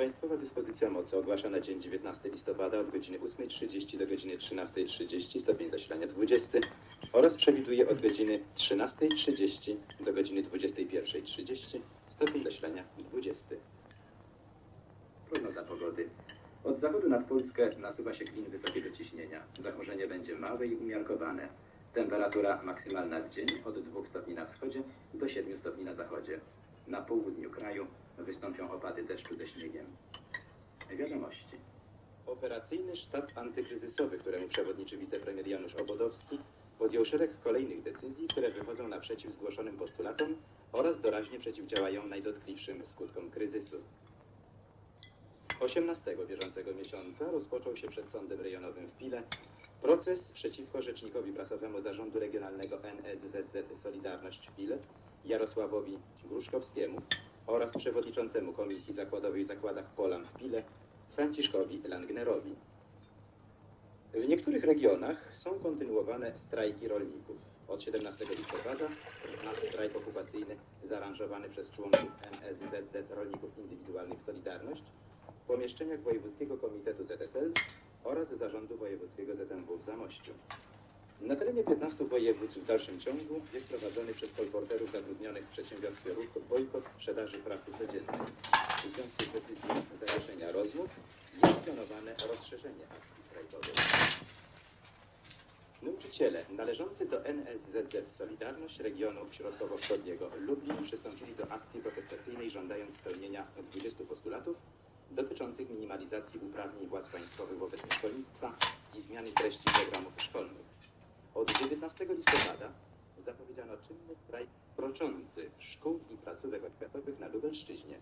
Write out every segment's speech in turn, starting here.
Państwowa dyspozycja mocy ogłasza na dzień 19 listopada od godziny 8.30 do godziny 13.30 stopień zasilania 20 oraz przewiduje od godziny 13.30 do godziny 21.30 stopień zasilania 20. Prognoza pogody. Od zachodu nad Polskę nasuwa się klin wysokiego ciśnienia. Zachorzenie będzie małe i umiarkowane. Temperatura maksymalna w dzień od 2 stopni na wschodzie do 7 stopni na zachodzie. Na południu kraju wystąpią opady deszczu ze śniegiem. Wiadomości. Operacyjny sztab antykryzysowy, któremu przewodniczy wicepremier Janusz Obodowski, podjął szereg kolejnych decyzji, które wychodzą naprzeciw zgłoszonym postulatom oraz doraźnie przeciwdziałają najdotkliwszym skutkom kryzysu. 18 bieżącego miesiąca rozpoczął się przed Sądem Rejonowym w Pile proces przeciwko rzecznikowi prasowemu Zarządu Regionalnego NSZZ Solidarność w Pile Jarosławowi Gruszkowskiemu oraz przewodniczącemu Komisji Zakładowej w Zakładach Polan w Pile Franciszkowi Langnerowi. W niektórych regionach są kontynuowane strajki rolników. Od 17 listopada trwa strajk okupacyjny zaaranżowany przez członków NSZZ Rolników Indywidualnych Solidarność w pomieszczeniach Wojewódzkiego Komitetu ZSL oraz Zarządu Wojewódzkiego ZMW w Zamościu. Na terenie 15 województw w dalszym ciągu jest prowadzony przez kolporterów zatrudnionych w przedsiębiorstwie ruch bojkot sprzedaży prasy codziennej. W związku z decyzją zawieszenia rozmów jest planowane rozszerzenie akcji strajkowej. Nauczyciele należący do NSZZ Solidarność regionu środkowo-wschodniego Lublin przystąpili do akcji protestacyjnej żądając spełnienia 20 postulatów dotyczących minimalizacji uprawnień władz państwowych wobec szkolnictwa i zmiany treści programów szkolnych. Od 19 listopada zapowiedziano czynny strajk kroczący szkół i placówek oświatowych na Lubelszczyźnie.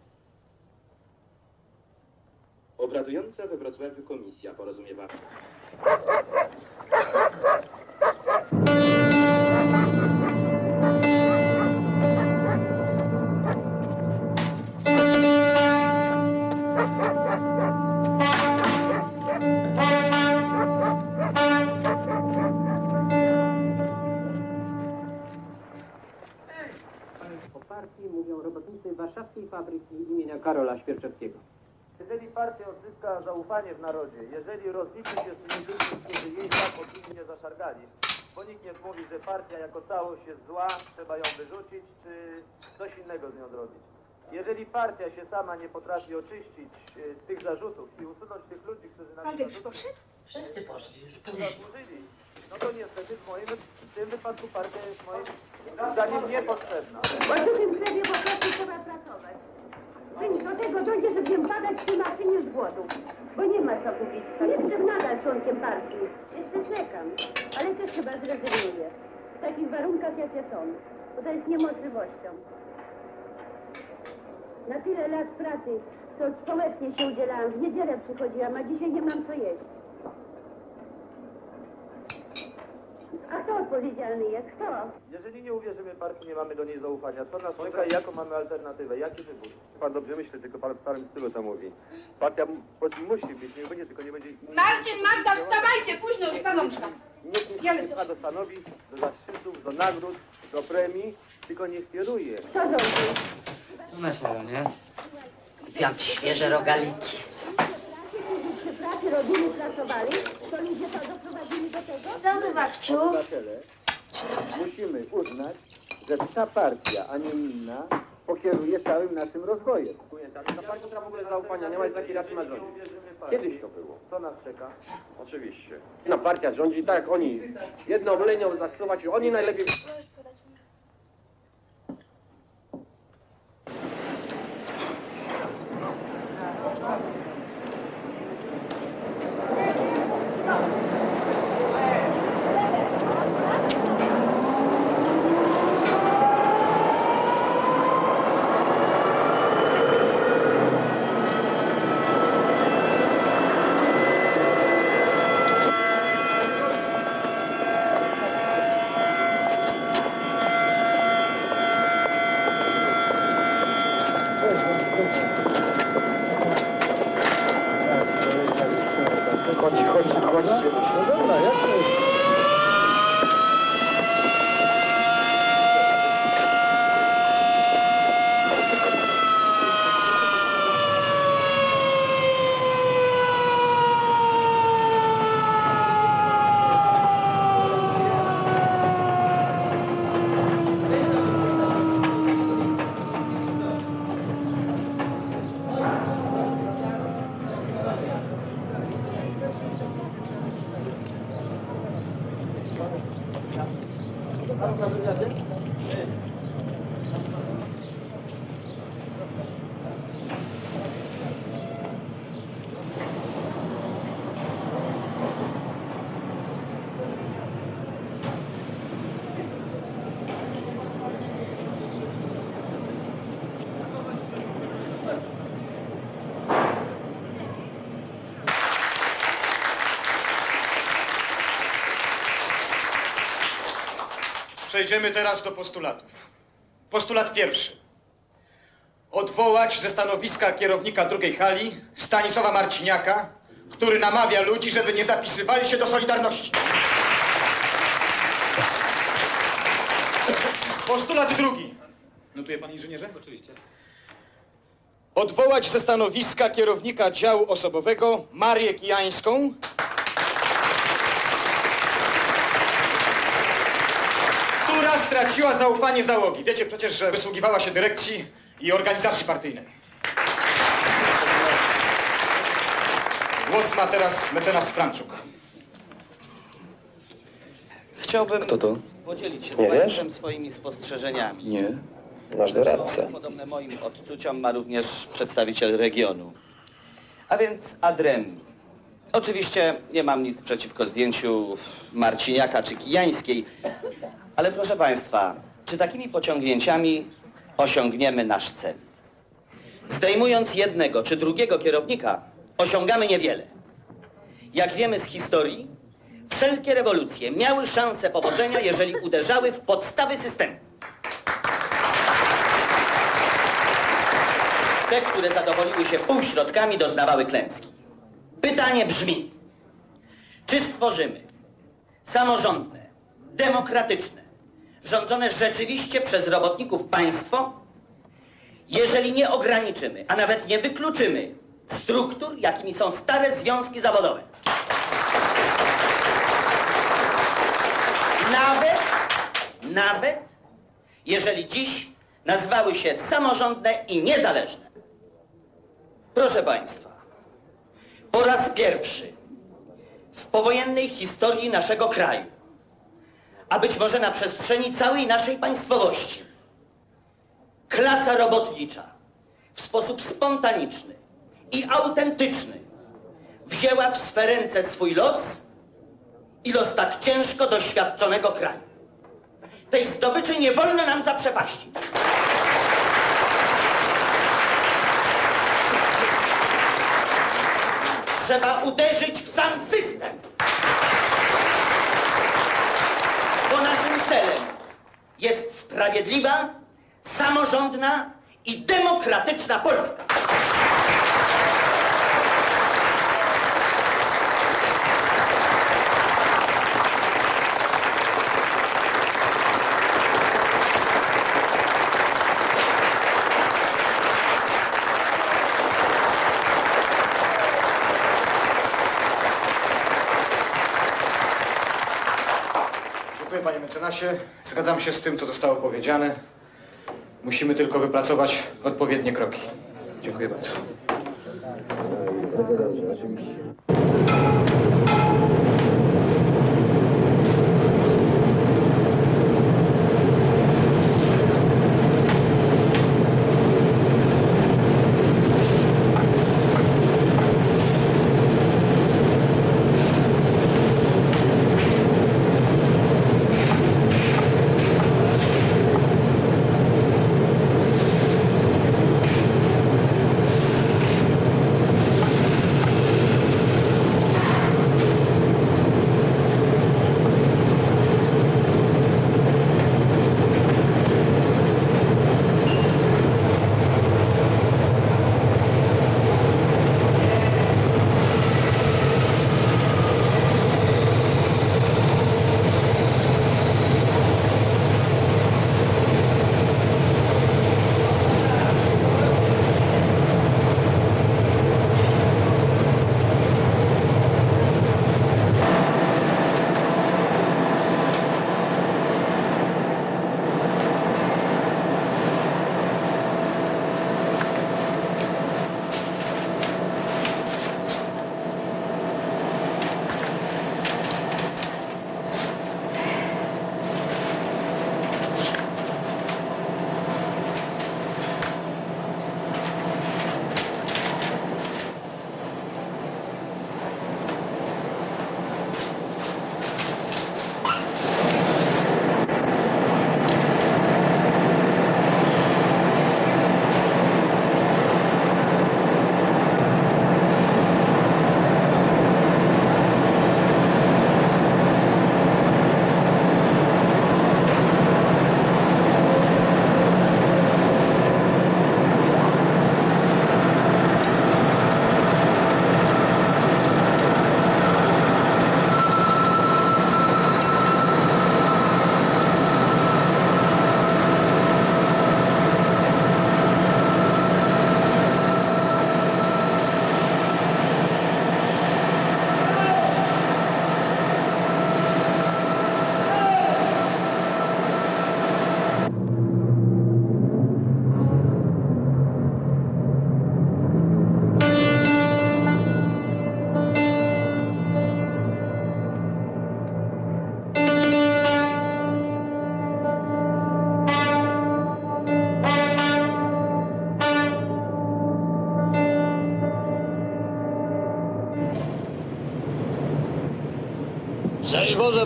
Obradująca we Wrocławiu komisja porozumiewawcza Jeżeli partia odzyska zaufanie w narodzie, jeżeli rozliczy się z tymi ludźmi, którzy jej tak opinię zaszargali, bo nikt nie mówi, że partia jako całość jest zła, trzeba ją wyrzucić, czy coś innego z nią zrobić. Jeżeli partia się sama nie potrafi oczyścić e, z tych zarzutów i usunąć tych ludzi, którzy na Waldek już poszedł? Wszyscy poszli, już późno. zasłużyli, no to niestety w, moim, w tym wypadku partia jest moim zdaniem niepotrzebna. Bo w tym chlebie po prostu trzeba pracować. Więc do tego dojdzie, że będziemy padać przy maszynie z głodu. Bo nie ma co kupić. Jestem nadal członkiem partii. Jeszcze czekam. Ale też chyba zrezygnuję. W takich warunkach, jakie są. Bo to jest niemożliwością. Na tyle lat pracy, co społecznie się udzielałam, w niedzielę przychodziłam, a dzisiaj nie mam co jeść. A kto odpowiedzialny jest? Kto? Jeżeli nie uwierzymy partii, nie mamy do niej zaufania, co nas czeka i jaką mamy alternatywę, jaki wybór? Pan dobrze myśli, tylko pan w starym stylu to mówi. Partia musi być, nie będzie, tylko nie będzie... Marcin, Magda, wstawajcie, późno już panoszka. Nikt Ja nie trwa do stanowisk, do zaszczytów, do nagród, do premii, tylko niech kieruje. Co myślę, nie? Kupiłam ci świeże rogaliki. Pracy rodziny pracowali, to ludzie to doprowadzili do tego? Dobry babciu. Obywatele musimy uznać, że ta partia, a nie inna, pokieruje całym naszym rozwojem. Ta partia która w ogóle zaufania, nie ma ma Nie rządzić. uwierzymy partii. Kiedyś to było. Co nas czeka? Oczywiście. Inna partia rządzi tak jak oni. Jedną linią zasuwać, oni najlepiej... Przejdziemy teraz do postulatów. Postulat pierwszy. Odwołać ze stanowiska kierownika drugiej hali Stanisława Marciniaka, który namawia ludzi, żeby nie zapisywali się do Solidarności. Postulat drugi. Notuje pan inżynierze? Oczywiście. Odwołać ze stanowiska kierownika działu osobowego Marię Kijańską, która straciła zaufanie załogi. Wiecie przecież, że wysługiwała się dyrekcji i organizacji partyjnej. Głos ma teraz mecenas Franczuk. Chciałbym Kto to? podzielić się Nie z wiesz? Państwem swoimi spostrzeżeniami. Nie. Nasz doradca. Podobne moim odczuciom ma również przedstawiciel regionu. A więc Adrem. Oczywiście nie mam nic przeciwko zdjęciu Marciniaka czy Kijańskiej, ale proszę Państwa, czy takimi pociągnięciami osiągniemy nasz cel? Zdejmując jednego czy drugiego kierownika, osiągamy niewiele. Jak wiemy z historii, wszelkie rewolucje miały szansę powodzenia, jeżeli uderzały w podstawy systemu. Te, które zadowoliły się półśrodkami, doznawały klęski. Pytanie brzmi, czy stworzymy samorządne, demokratyczne, rządzone rzeczywiście przez robotników państwo, jeżeli nie ograniczymy, a nawet nie wykluczymy struktur, jakimi są stare związki zawodowe. Nawet, nawet jeżeli dziś nazwały się samorządne i niezależne. Proszę Państwa, po raz pierwszy w powojennej historii naszego kraju, a być może na przestrzeni całej naszej państwowości, klasa robotnicza w sposób spontaniczny i autentyczny wzięła w swe ręce swój los i los tak ciężko doświadczonego kraju. Tej zdobyczy nie wolno nam zaprzepaścić. Trzeba uderzyć w sam system. Bo naszym celem jest sprawiedliwa, samorządna i demokratyczna Polska. Dziękuję panie mecenasie. Zgadzam się z tym, co zostało powiedziane. Musimy tylko wypracować odpowiednie kroki. Dziękuję bardzo.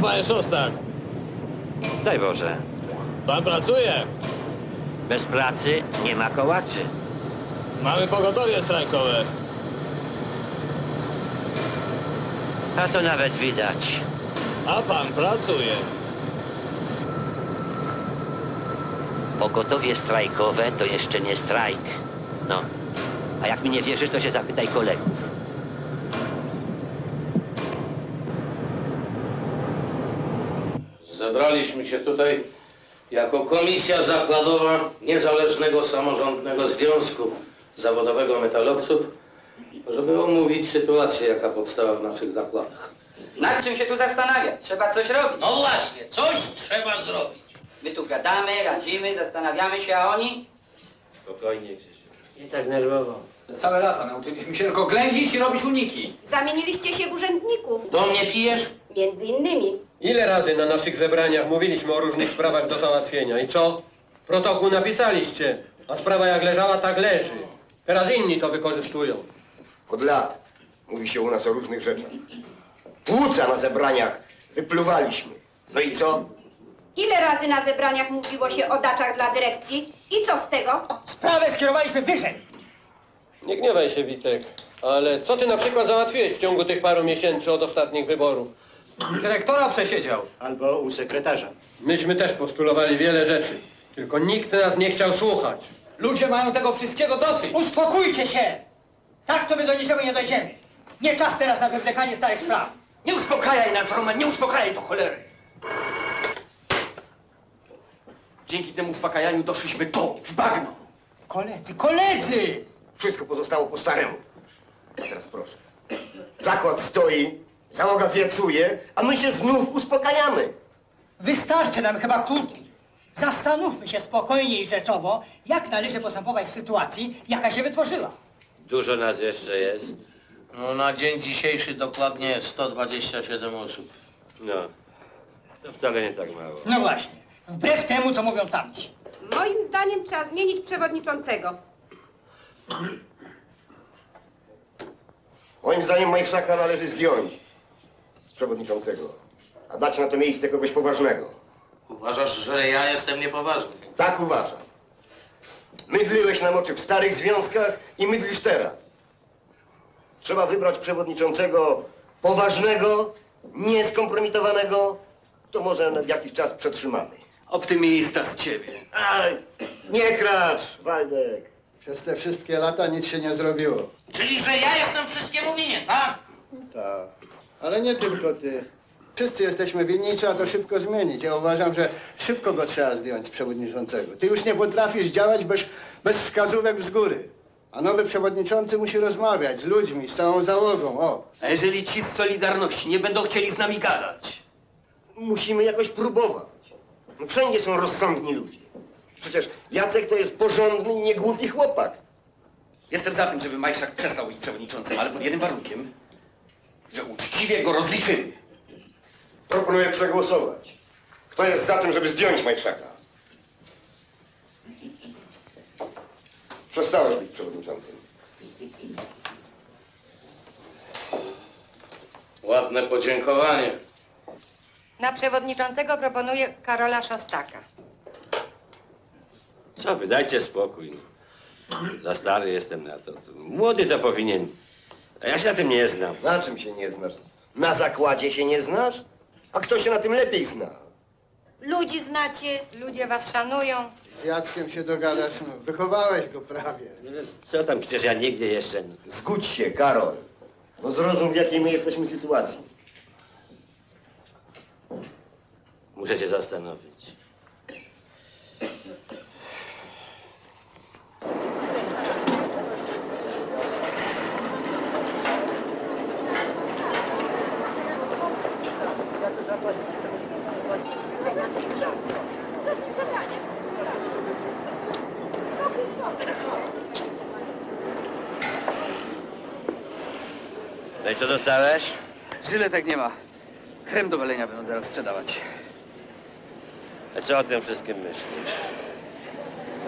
Panie Szostak. Daj Boże. Pan pracuje? Bez pracy nie ma kołaczy. Mamy pogotowie strajkowe. A to nawet widać. A pan pracuje. Pogotowie strajkowe to jeszcze nie strajk. No. A jak mi nie wierzysz, to się zapytaj kolegów. Zebraliśmy się tutaj jako Komisja Zakładowa Niezależnego Samorządnego Związku Zawodowego Metalowców, żeby omówić sytuację, jaka powstała w naszych zakładach. Nad czym się tu zastanawiać? Trzeba coś robić. No właśnie, coś trzeba zrobić. My tu gadamy, radzimy, zastanawiamy się, a oni? Spokojnie, Krzysiu. Nie tak nerwowo. Całe lata nauczyliśmy się tylko ględzić i robić uniki. Zamieniliście się w urzędników. Do mnie pijesz? Między innymi. Ile razy na naszych zebraniach mówiliśmy o różnych sprawach do załatwienia i co? Protokół napisaliście, a sprawa jak leżała, tak leży. Teraz inni to wykorzystują. Od lat mówi się u nas o różnych rzeczach. Płuca na zebraniach wypluwaliśmy. No i co? Ile razy na zebraniach mówiło się o daczach dla dyrekcji? I co z tego? Sprawę skierowaliśmy wyżej. Nie gniewaj się, Witek, ale co ty na przykład załatwiłeś w ciągu tych paru miesięcy od ostatnich wyborów? Dyrektora przesiedział. Albo u sekretarza. Myśmy też postulowali wiele rzeczy, tylko nikt nas nie chciał słuchać. Ludzie mają tego wszystkiego dosyć. Uspokójcie się! Tak to my do niczego nie dojdziemy. Nie czas teraz na wywlekanie starych spraw. Nie uspokajaj nas, Roman, nie uspokajaj do cholery. Dzięki temu uspokajaniu doszliśmy tu, w bagno. Koledzy, koledzy! Wszystko pozostało po staremu. A teraz proszę. Zakład stoi, załoga wiecuje, a my się znów uspokajamy. Wystarczy nam chyba kłótni. Zastanówmy się spokojnie i rzeczowo, jak należy postępować w sytuacji, jaka się wytworzyła. Dużo nas jeszcze jest. No, na dzień dzisiejszy dokładnie 127 osób. No. To wcale nie tak mało. No właśnie, wbrew temu, co mówią tamci. Moim zdaniem trzeba zmienić przewodniczącego. Moim zdaniem Majchrzaka należy zdjąć przewodniczącego, a dać na to miejsce kogoś poważnego. Uważasz, że ja jestem niepoważny? Tak uważam. Mydliłeś nam oczy w starych związkach i mydlisz teraz. Trzeba wybrać przewodniczącego poważnego, nieskompromitowanego, to może na jakiś czas przetrzymamy. Optymista z ciebie. Aj, nie kracz, Waldek. Przez te wszystkie lata nic się nie zrobiło. Czyli, że ja jestem wszystkiemu winien, tak? Tak. Ale nie tylko ty. Wszyscy jesteśmy winni, trzeba to szybko zmienić. Ja uważam, że szybko go trzeba zdjąć z przewodniczącego. Ty już nie potrafisz działać bez, bez wskazówek z góry. A nowy przewodniczący musi rozmawiać z ludźmi, z całą załogą. O. A jeżeli ci z Solidarności nie będą chcieli z nami gadać? Musimy jakoś próbować. No, wszędzie są rozsądni ludzie. Przecież Jacek to jest porządny i niegłupi chłopak. Jestem za tym, żeby Majszak przestał być przewodniczącym, ale pod jednym warunkiem, że uczciwie go rozliczymy. Proponuję przegłosować. Kto jest za tym, żeby zdjąć Majczaka? Przestałeś być przewodniczącym. Ładne podziękowanie. Na przewodniczącego proponuję Karola Szostaka. Co wy, dajcie spokój. Za stary jestem na to. Młody to powinien. A ja się na tym nie znam. Na czym się nie znasz? Na zakładzie się nie znasz? A kto się na tym lepiej zna? Ludzi znacie, ludzie was szanują. Z Jackiem się dogadasz, no. Wychowałeś go prawie. Co tam, przecież ja nigdy jeszcze... Zgódź się, Karol. No zrozum, w jakiej my jesteśmy sytuacji. Muszę się zastanowić. Co dostałeś? Żyletek nie ma. Krem do golenia będą zaraz sprzedawać. A co o tym wszystkim myślisz?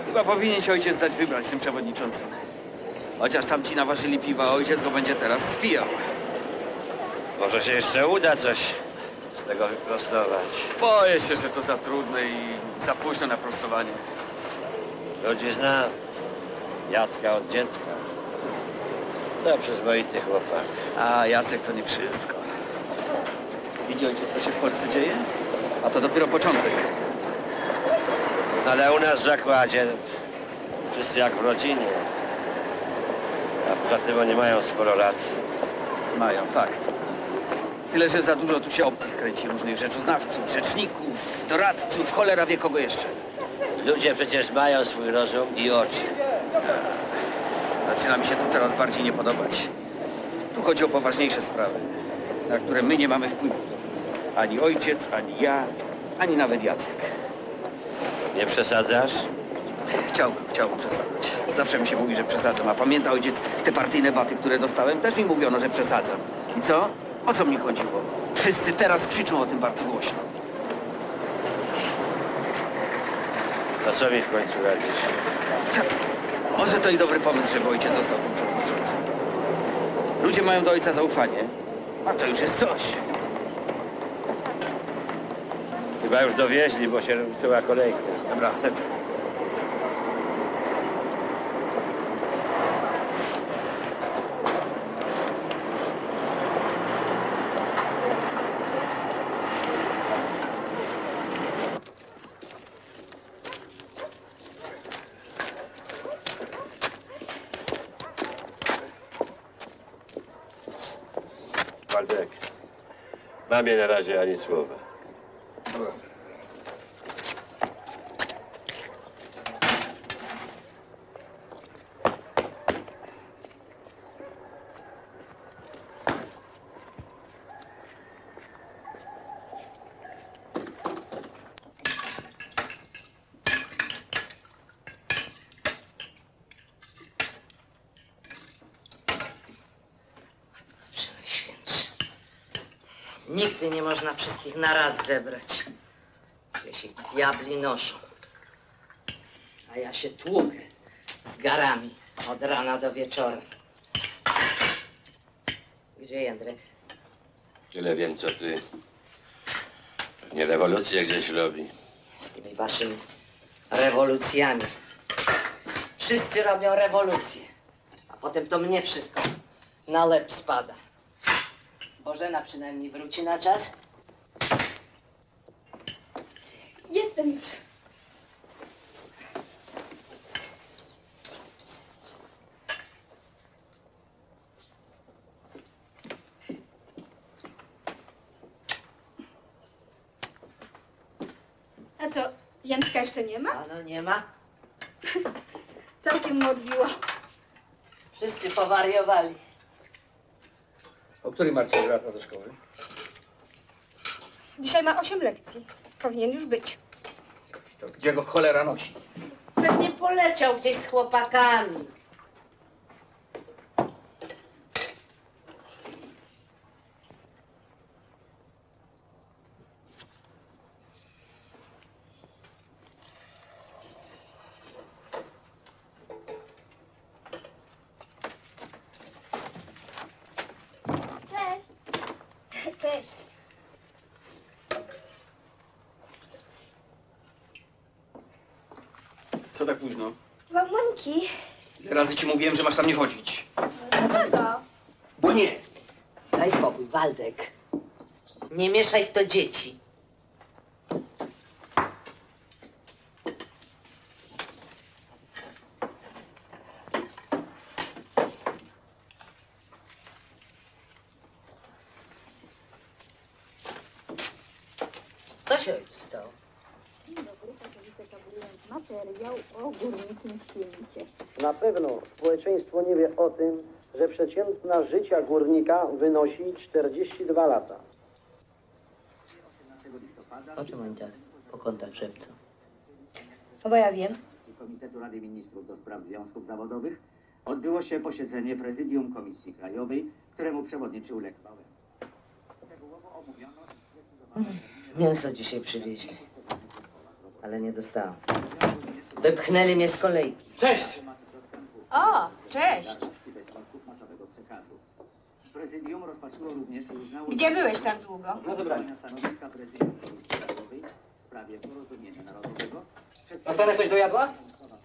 Chyba powinien się ojciec dać wybrać z tym przewodniczącym. Chociaż tamci naważyli piwa, ojciec go będzie teraz spijał. Może się jeszcze uda coś z tego wyprostować. Boję się, że to za trudne i za późno na prostowanie. Ludzi znam. Jacka od dziecka. To przyzwoity chłopak. A Jacek to nie wszystko. Widzi ojciec, co się w Polsce dzieje? A to dopiero początek. Ale u nas w zakładzie wszyscy jak w rodzinie. A poza tym oni mają sporo racji. Mają, fakt. Tyle, że za dużo tu się obcych kręci, różnych rzeczoznawców, rzeczników, doradców, cholera wie kogo jeszcze. Ludzie przecież mają swój rozum i oczy. Zaczyna mi się to coraz bardziej nie podobać. Tu chodzi o poważniejsze sprawy, na które my nie mamy wpływu. Ani ojciec, ani ja, ani nawet Jacek. Nie przesadzasz? Chciałbym, chciałbym przesadzać. Zawsze mi się mówi, że przesadzam. A pamięta ojciec te partyjne baty, które dostałem? Też mi mówiono, że przesadzam. I co? O co mi chodziło? Wszyscy teraz krzyczą o tym bardzo głośno. To co mi w końcu radzisz? Może to i dobry pomysł, żeby ojciec został tym przewodniczącym. Ludzie mają do ojca zaufanie, a to już jest coś. Chyba już dowieźli, bo się ruszyła kolejka. Dobra, lecę. Waldek, mamie na razie ani słowa. Nigdy nie można wszystkich na raz zebrać. Jeśli ich diabli noszą. A ja się tłukę z garami od rana do wieczora. Gdzie Jędrek? Tyle wiem, co ty. Nie rewolucję gdzieś robi. Z tymi waszymi rewolucjami. Wszyscy robią rewolucję. A potem to mnie wszystko na lep spada. Bożena przynajmniej wróci na czas. Jestem już. A co, Jędrka jeszcze nie ma? A no nie ma. Całkiem mu odbiło. Wszyscy powariowali. O której Marcin wraca do szkoły? Dzisiaj ma 8 lekcji. Powinien już być. To gdzie go cholera nosi? Pewnie poleciał gdzieś z chłopakami. Co tak późno? Mam Moniki. Ile razy ci mówiłem, że masz tam nie chodzić? Dlaczego? Bo nie! Daj spokój, Waldek. Nie mieszaj w to dzieci. Co się ojcu stało? Materiał o górniczym święcie. Na pewno społeczeństwo nie wie o tym, że przeciętna życia górnika wynosi 42 lata. O czym oni tak po kątach szepcą? No bo ja wiem. Komitetu Rady Ministrów do Spraw Związków Zawodowych odbyło się posiedzenie Prezydium Komisji Krajowej, któremu przewodniczył Lech omówiono Mięso dzisiaj przywieźli, ale nie dostałam. Wypchnęli mnie z kolejki. Cześć! O, cześć. Prezydium rozpatrzyło również i uznało... Gdzie byłeś tak długo? Na zebraniu. stanowiska Prezydium Komisji Krajowej w sprawie porozumienia narodowego. Dostanę coś do jadła?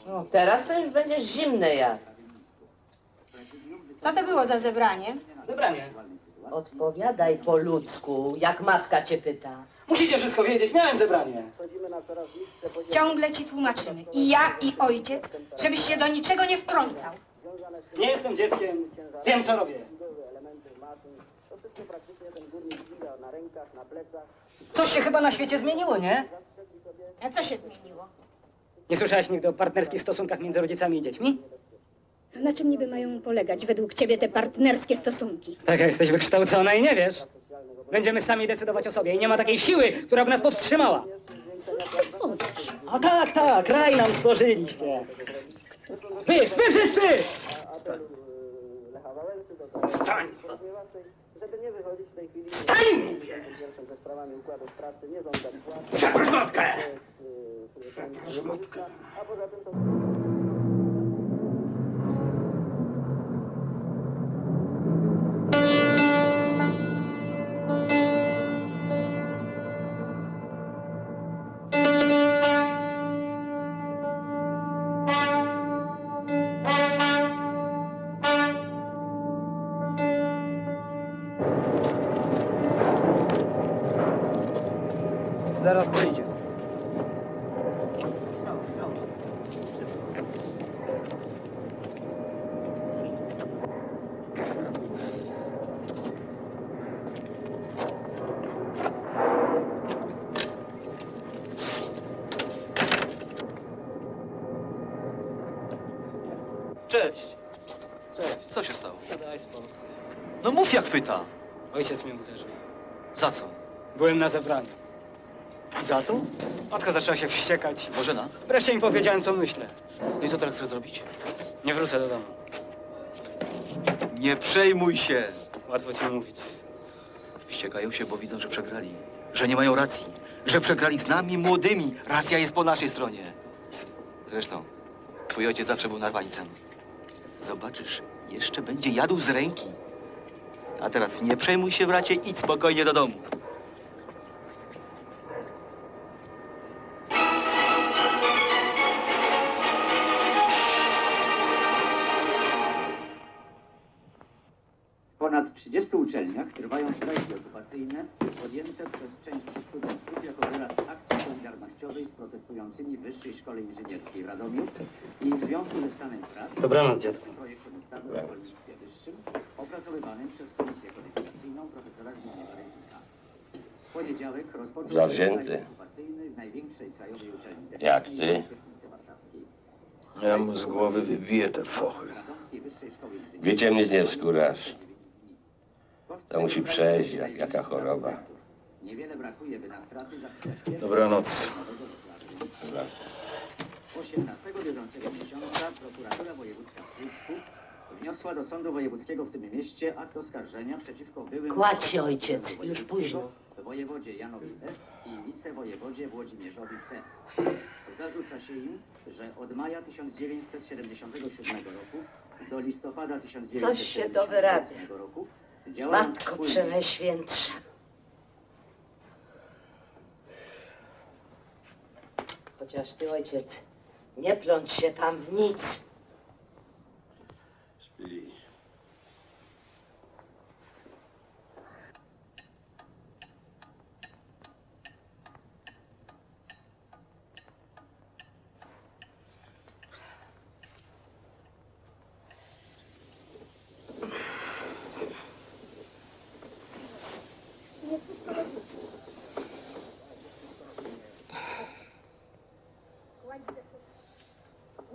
No, teraz to już będziesz zimny jadł. Co to było za zebranie? Zebranie. Odpowiadaj po ludzku, jak matka cię pyta. Musicie wszystko wiedzieć, miałem zebranie. Ciągle ci tłumaczymy. I ja, i ojciec, żebyś się do niczego nie wtrącał. Nie jestem dzieckiem, wiem co robię. Coś się chyba na świecie zmieniło, nie? A co się zmieniło? Nie słyszałaś nigdy o partnerskich stosunkach między rodzicami i dziećmi? A na czym niby mają polegać według ciebie te partnerskie stosunki? Tak, jesteś wykształcona i nie wiesz. Będziemy sami decydować o sobie i nie ma takiej siły, która by nas powstrzymała. A tak, tak, raj nam stworzyliście. Wy, wy wszyscy! Wstań! Wstań, mówię! Przeproś matkę! Przeproś matkę. Na zebraniu. I za to? Matka zaczęła się wściekać. Bożena? Wreszcie im powiedziałem, co myślę. No i co teraz chcesz zrobić? Nie wrócę do domu. Nie przejmuj się. Łatwo ci mówić. Wściekają się, bo widzą, że przegrali. Że nie mają racji. Że przegrali z nami, młodymi. Racja jest po naszej stronie. Zresztą, twój ojciec zawsze był narwańcem. Zobaczysz, jeszcze będzie jadł z ręki. A teraz nie przejmuj się, bracie, idź spokojnie do domu. 30 uczelniach trwają strajki okupacyjne podjęte przez część studentów jako wyraz akcji solidarnościowej z protestującymi w Wyższej Szkole Inżynierskiej w Radomiu i w związku ze stanem prac Dobranoc, dziadku. projektem ustawy o szkolnictwie wyższym opracowywanym przez Komisję Kodyfikacyjną profesora Zbigniewa Ręcznika. W poniedziałek rozpoczął się Zawzięty. strajk okupacyjny w największej krajowej uczelni Jak ty? warszawskiej. Ja mu z głowy wybiję te fochy. Wiecie, mnie nie wskórasz. To musi przejść, jak jaka choroba. Niewiele brakuje, by na straty zapisać Dobranoc. 18 bieżącego miesiąca prokuratura wojewódzka w Słupsku wniosła do sądu wojewódzkiego w tym mieście akt oskarżenia przeciwko byłym Kładź się, ojciec, już późno. wojewodzie Janowi S. i wicewojewodzie Włodzimierzowi C. Zarzuca się im, że od maja 1977 roku do listopada Coś się to wyrabia. 1978 roku Matko Przenajświętsza. Chociaż ty, ojciec, nie plącz się tam w nic.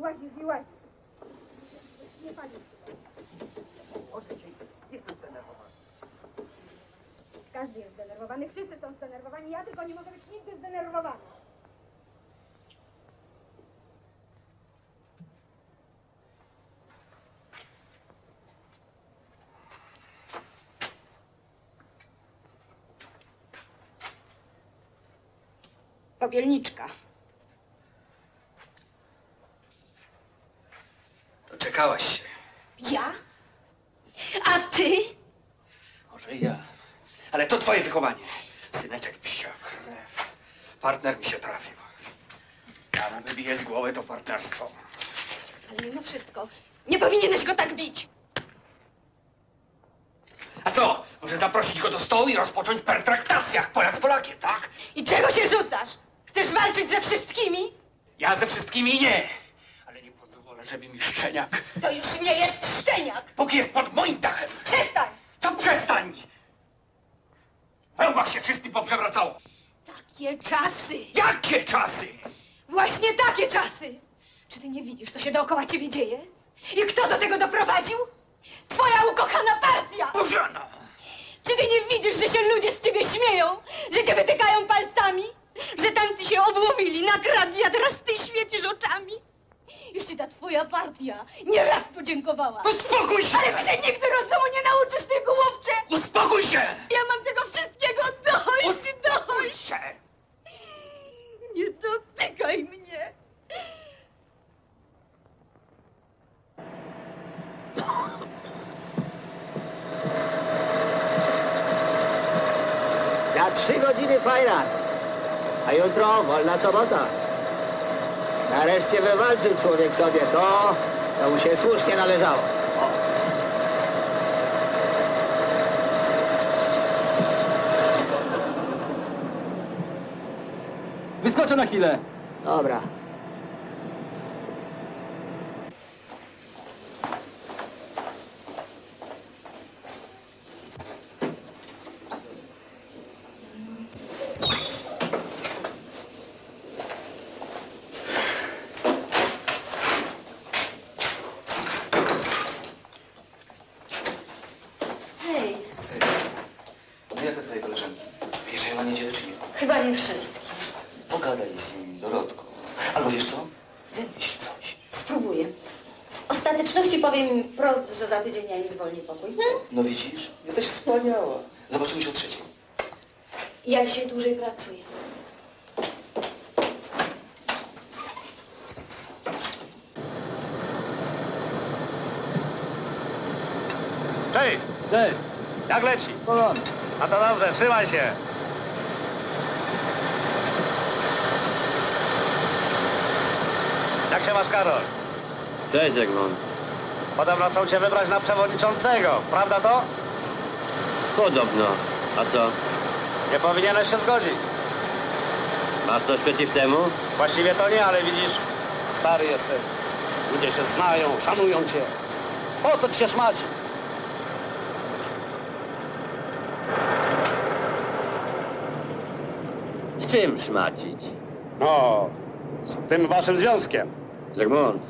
Łazisz i łazisz. Nie palisz. Każdy jest zdenerwowany, wszyscy są zdenerwowani, ja tylko nie mogę być nigdy zdenerwowana. Popielniczka. Doczekałaś się. Ja? A ty? Ale to twoje wychowanie. Syneczek psia krew. Partner mi się trafił. Ja mu wybiję z głowy to partnerstwo. Ale mimo wszystko, nie powinieneś go tak bić. A co? Może zaprosić go do stołu i rozpocząć pertraktację, jak Polak z Polakiem, tak? I czego się rzucasz? Chcesz walczyć ze wszystkimi? Ja ze wszystkimi nie. ဆော့ပြတ်သော powiem im wprost, że za tydzień ja im zwolnię pokój. Hmm? No widzisz? Jesteś wspaniała. Zobaczymy się o trzeciej. Ja dzisiaj dłużej pracuję. Cześć! Cześć. Jak leci? Porządek. A to dobrze, trzymaj się. Jak się masz, Karol? Cześć, Egmont. Podobno chcą cię wybrać na przewodniczącego, prawda to? Podobno. A co? Nie powinieneś się zgodzić. Masz coś przeciw temu? Właściwie to nie, ale widzisz, stary jesteś. Ludzie się znają, szanują cię. Po co ci się szmaci? Z czym szmacić? No, z tym waszym związkiem. Zygmunt,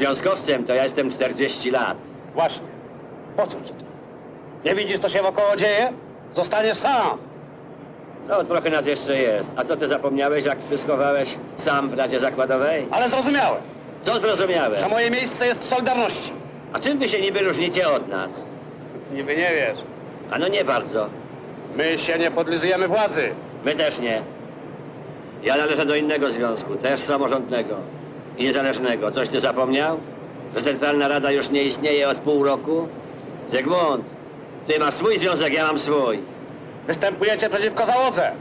związkowcem to ja jestem 40 lat. Właśnie. Po co ci to? Nie widzisz, co się wokoło dzieje? Zostaniesz sam. No, trochę nas jeszcze jest. A co ty zapomniałeś, jak pyskowałeś sam w Radzie Zakładowej? Ale zrozumiałem, Co zrozumiałem? że moje miejsce jest w Solidarności. A czym wy się niby różnicie od nas? Niby nie wiesz. A no nie bardzo. My się nie podlizujemy władzy. My też nie. Ja należę do innego związku, też samorządnego i niezależnego. Coś ty zapomniał? Że Centralna Rada już nie istnieje od pół roku? Zygmunt, ty masz swój związek, ja mam swój. Występujecie przeciwko załodze.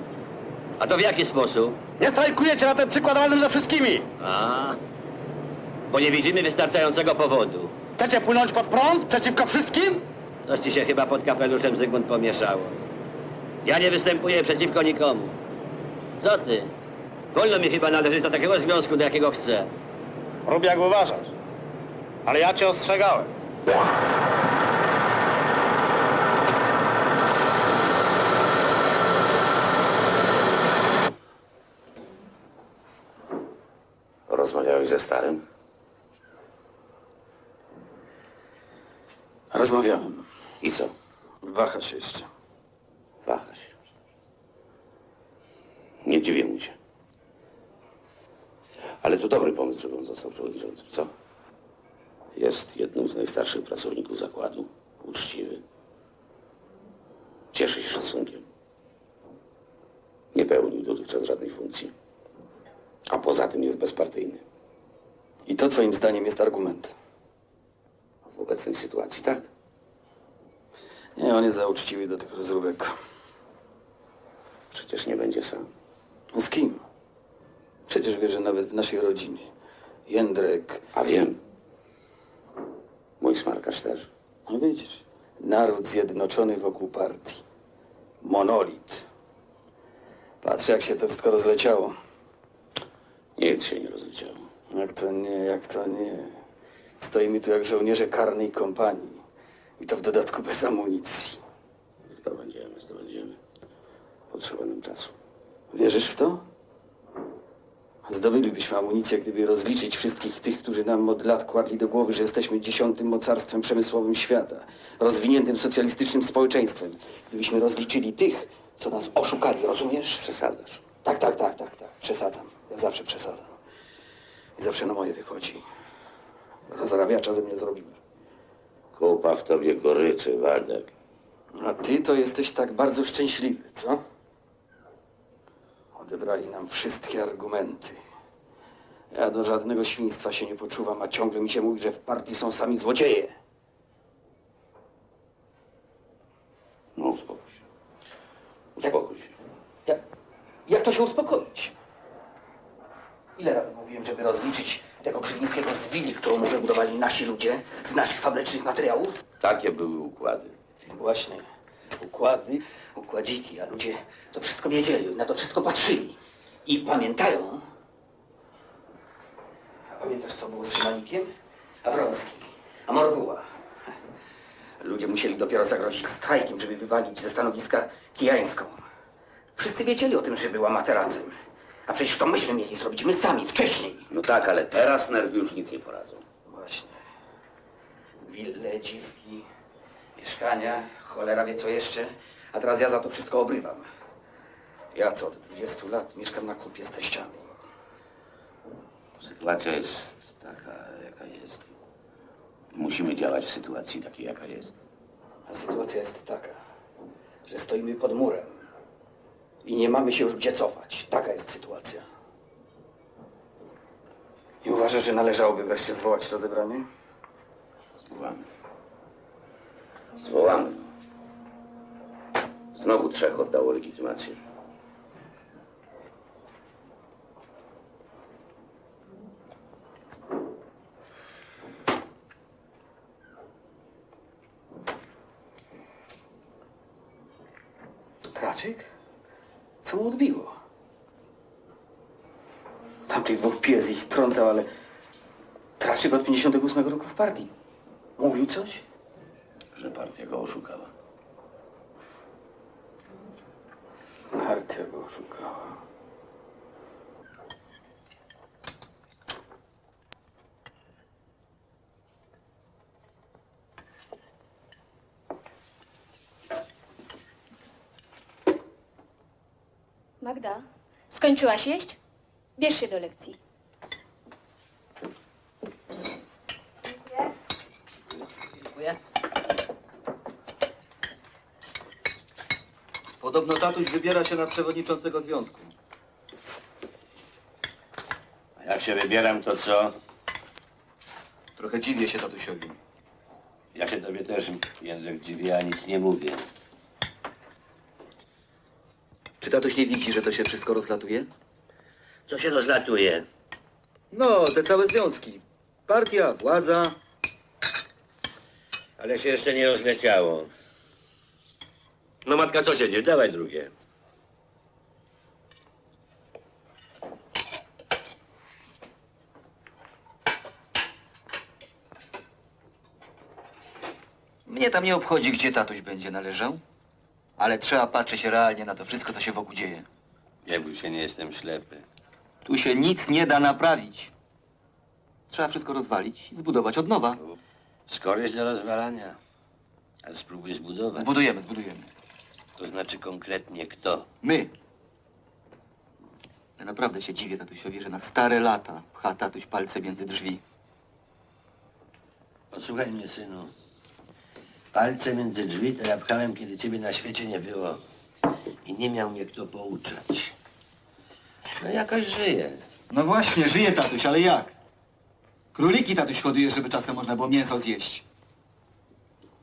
A to w jaki sposób? Nie strajkujecie na ten przykład razem ze wszystkimi. A, bo nie widzimy wystarczającego powodu. Chcecie płynąć pod prąd przeciwko wszystkim? Coś ci się chyba pod kapeluszem Zygmunt pomieszało. Ja nie występuję przeciwko nikomu. Co ty? Wolno mi chyba należeć do takiego związku, do jakiego chcę. Rób jak uważasz. Ale ja cię ostrzegałem. Rozmawiałeś ze starym? Rozmawiałem. I co? Waha się jeszcze. Waha się. Nie dziwię mu się. Ale to dobry pomysł, żeby on został przewodniczącym, co? Jest jednym z najstarszych pracowników zakładu. Uczciwy. Cieszy się szacunkiem. Nie pełnił dotychczas żadnej funkcji. A poza tym jest bezpartyjny. I to twoim zdaniem jest argument. W obecnej sytuacji tak. Nie, on jest za uczciwy do tych rozróbek. Przecież nie będzie sam. Z kim? Przecież wiesz, że nawet w naszej rodzinie Jędrek... A wiem. Mój smarkasz też. No widzisz, naród zjednoczony wokół partii. Monolit. Patrz, jak się to wszystko rozleciało. Nic się nie rozleciało. Jak to nie, jak to nie. Stoimy tu jak żołnierze karnej kompanii. I to w dodatku bez amunicji. Zdobędziemy, zdobędziemy. Potrzeba nam czasu. Wierzysz w to? Zdobylibyśmy amunicję, gdyby rozliczyć wszystkich tych, którzy nam od lat kładli do głowy, że jesteśmy dziesiątym mocarstwem przemysłowym świata, rozwiniętym socjalistycznym społeczeństwem. Gdybyśmy rozliczyli tych, co nas oszukali, rozumiesz? Przesadzasz. Tak, tak, tak, tak, tak. Przesadzam. Ja zawsze przesadzam. I zawsze na moje wychodzi. Rozrabiacza ze mnie zrobiły. Kupa w tobie goryczy, Waldek. A ty to jesteś tak bardzo szczęśliwy, co? Odebrali nam wszystkie argumenty. Ja do żadnego świństwa się nie poczuwam, a ciągle mi się mówi, że w partii są sami złodzieje. No uspokój się. Uspokój się. Jak to się uspokoić? Ile razy mówiłem, żeby rozliczyć tego Krzywińskiego z willi, którą wybudowali nasi ludzie z naszych fabrycznych materiałów? Takie były układy. Właśnie. Układy, układziki, a ludzie to wszystko wiedzieli, na to wszystko patrzyli. I pamiętają. A pamiętasz, co było z Szymanikiem? A Wronski? A Morguła? Ludzie musieli dopiero zagrozić strajkiem, żeby wywalić ze stanowiska Kijańską. Wszyscy wiedzieli o tym, że była materacem. A przecież to myśmy mieli zrobić, my sami, wcześniej. No tak, ale teraz nerwy już nic nie poradzą. Właśnie. Wille, dziwki, mieszkania, cholera wie co jeszcze. A teraz ja za to wszystko obrywam. Ja co od 20 lat mieszkam na kupie z teściami. Sytuacja jest taka, jaka jest. Musimy działać w sytuacji takiej, jaka jest. A sytuacja jest taka, że stoimy pod murem i nie mamy się już gdzie cofać. Taka jest sytuacja. Nie uważasz, że należałoby wreszcie zwołać to zebranie? Zwołamy. Zwołamy. Znowu trzech oddało legitymację. Traczyk? Co mu odbiło? Tamtych dwóch pies ich trącał, ale Traczyk od 58 roku w partii. Mówił coś? Go oszukała. Partia go oszukała. Magda, skończyłaś jeść? Bierz się do lekcji. Dziękuję. Podobno tatuś wybiera się na przewodniczącego związku. A jak się wybieram, to co? Trochę dziwię się tatusiowi. Ja się tobie też, Jędrek, dziwię, a nic nie mówię. Czy tatuś nie widzi, że to się wszystko rozlatuje? Co się rozlatuje? No, te całe związki. Partia, władza. Ale się jeszcze nie rozleciało. No matka, co siedzisz? Dawaj drugie. Mnie tam nie obchodzi, gdzie tatuś będzie należał. Ale trzeba patrzeć realnie na to wszystko, co się wokół dzieje. Nie bój się, nie jestem ślepy. Tu się nic nie da naprawić. Trzeba wszystko rozwalić i zbudować od nowa. Skoro jest do rozwalania, ale spróbuj zbudować. Zbudujemy, zbudujemy. To znaczy konkretnie kto? My. Ja naprawdę się dziwię tatusiowi, że na stare lata pcha tatuś palce między drzwi. Posłuchaj mnie, synu. Palce między drzwi to ja pchałem, kiedy ciebie na świecie nie było. I nie miał mnie kto pouczać. No jakoś żyję. No właśnie, żyje tatuś, ale jak? Króliki tatuś hoduje, żeby czasem można było mięso zjeść.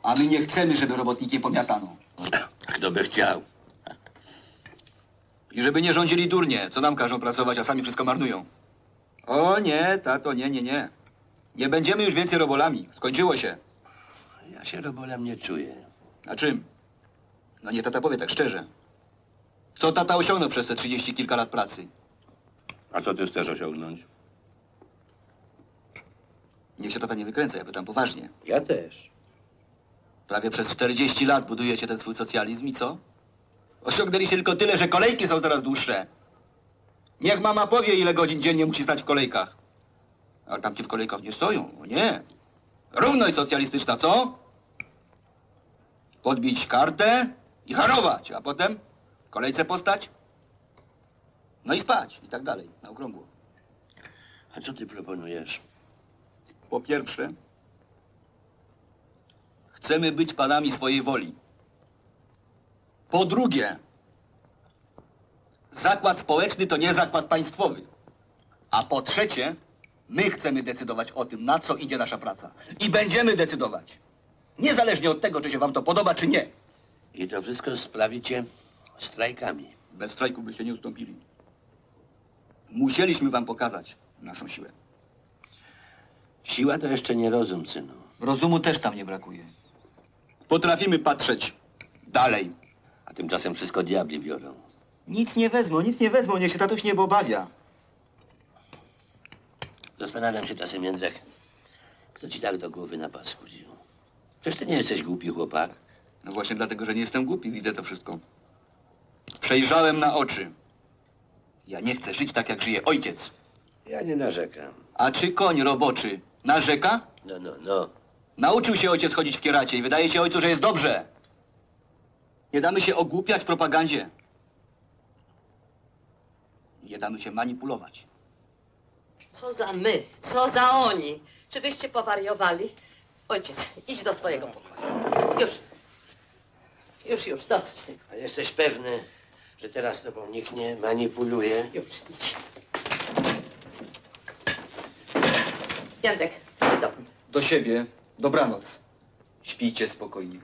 A my nie chcemy, żeby robotniki pomiatano. Kto by chciał? I żeby nie rządzili durnie, co nam każą pracować, a sami wszystko marnują. O nie, tato, nie, nie, nie. Nie będziemy już więcej robolami. Skończyło się. Ja się robolem nie czuję. A czym? No nie, tata powie tak szczerze. Co tata osiągnął przez te trzydzieści kilka lat pracy? A co ty chcesz osiągnąć? Niech się tata nie wykręca, ja pytam poważnie. Ja też. Prawie przez 40 lat budujecie ten swój socjalizm i co? Osiągnęliście tylko tyle, że kolejki są coraz dłuższe. Niech mama powie, ile godzin dziennie musi stać w kolejkach. Ale tam ci w kolejkach nie stoją, o nie. Równość socjalistyczna, co? Podbić kartę i harować, a potem w kolejce postać. No i spać i tak dalej, na okrągło. A co ty proponujesz? Po pierwsze, chcemy być panami swojej woli. Po drugie, zakład społeczny to nie zakład państwowy. A po trzecie, my chcemy decydować o tym, na co idzie nasza praca. I będziemy decydować. Niezależnie od tego, czy się wam to podoba, czy nie. I to wszystko sprawicie strajkami. Bez strajku byście nie ustąpili. Musieliśmy wam pokazać naszą siłę. Siła to jeszcze nie rozum, synu. Rozumu też tam nie brakuje. Potrafimy patrzeć dalej. A tymczasem wszystko diabli biorą. Nic nie wezmą, nic nie wezmą, niech się tatuś nie obawia. Zastanawiam się czasem, Jędrek, kto ci tak do głowy na pas chodził. Przecież ty nie jesteś głupi chłopak. No właśnie dlatego, że nie jestem głupi, widzę to wszystko. Przejrzałem na oczy. Ja nie chcę żyć tak, jak żyje ojciec. Ja nie narzekam. A czy koń roboczy narzeka? No, no, no. Nauczył się ojciec chodzić w kieracie i wydaje się ojcu, że jest dobrze. Nie damy się ogłupiać propagandzie. Nie damy się manipulować. Co za my, co za oni. Czy byście powariowali? Ojciec, idź do swojego pokoju. Już. Już, już, dosyć tego. A jesteś pewny, że teraz tobą nikt nie manipuluje? Już, idź. Jędrek, ty dokąd? Do siebie. Dobranoc. Śpijcie spokojnie.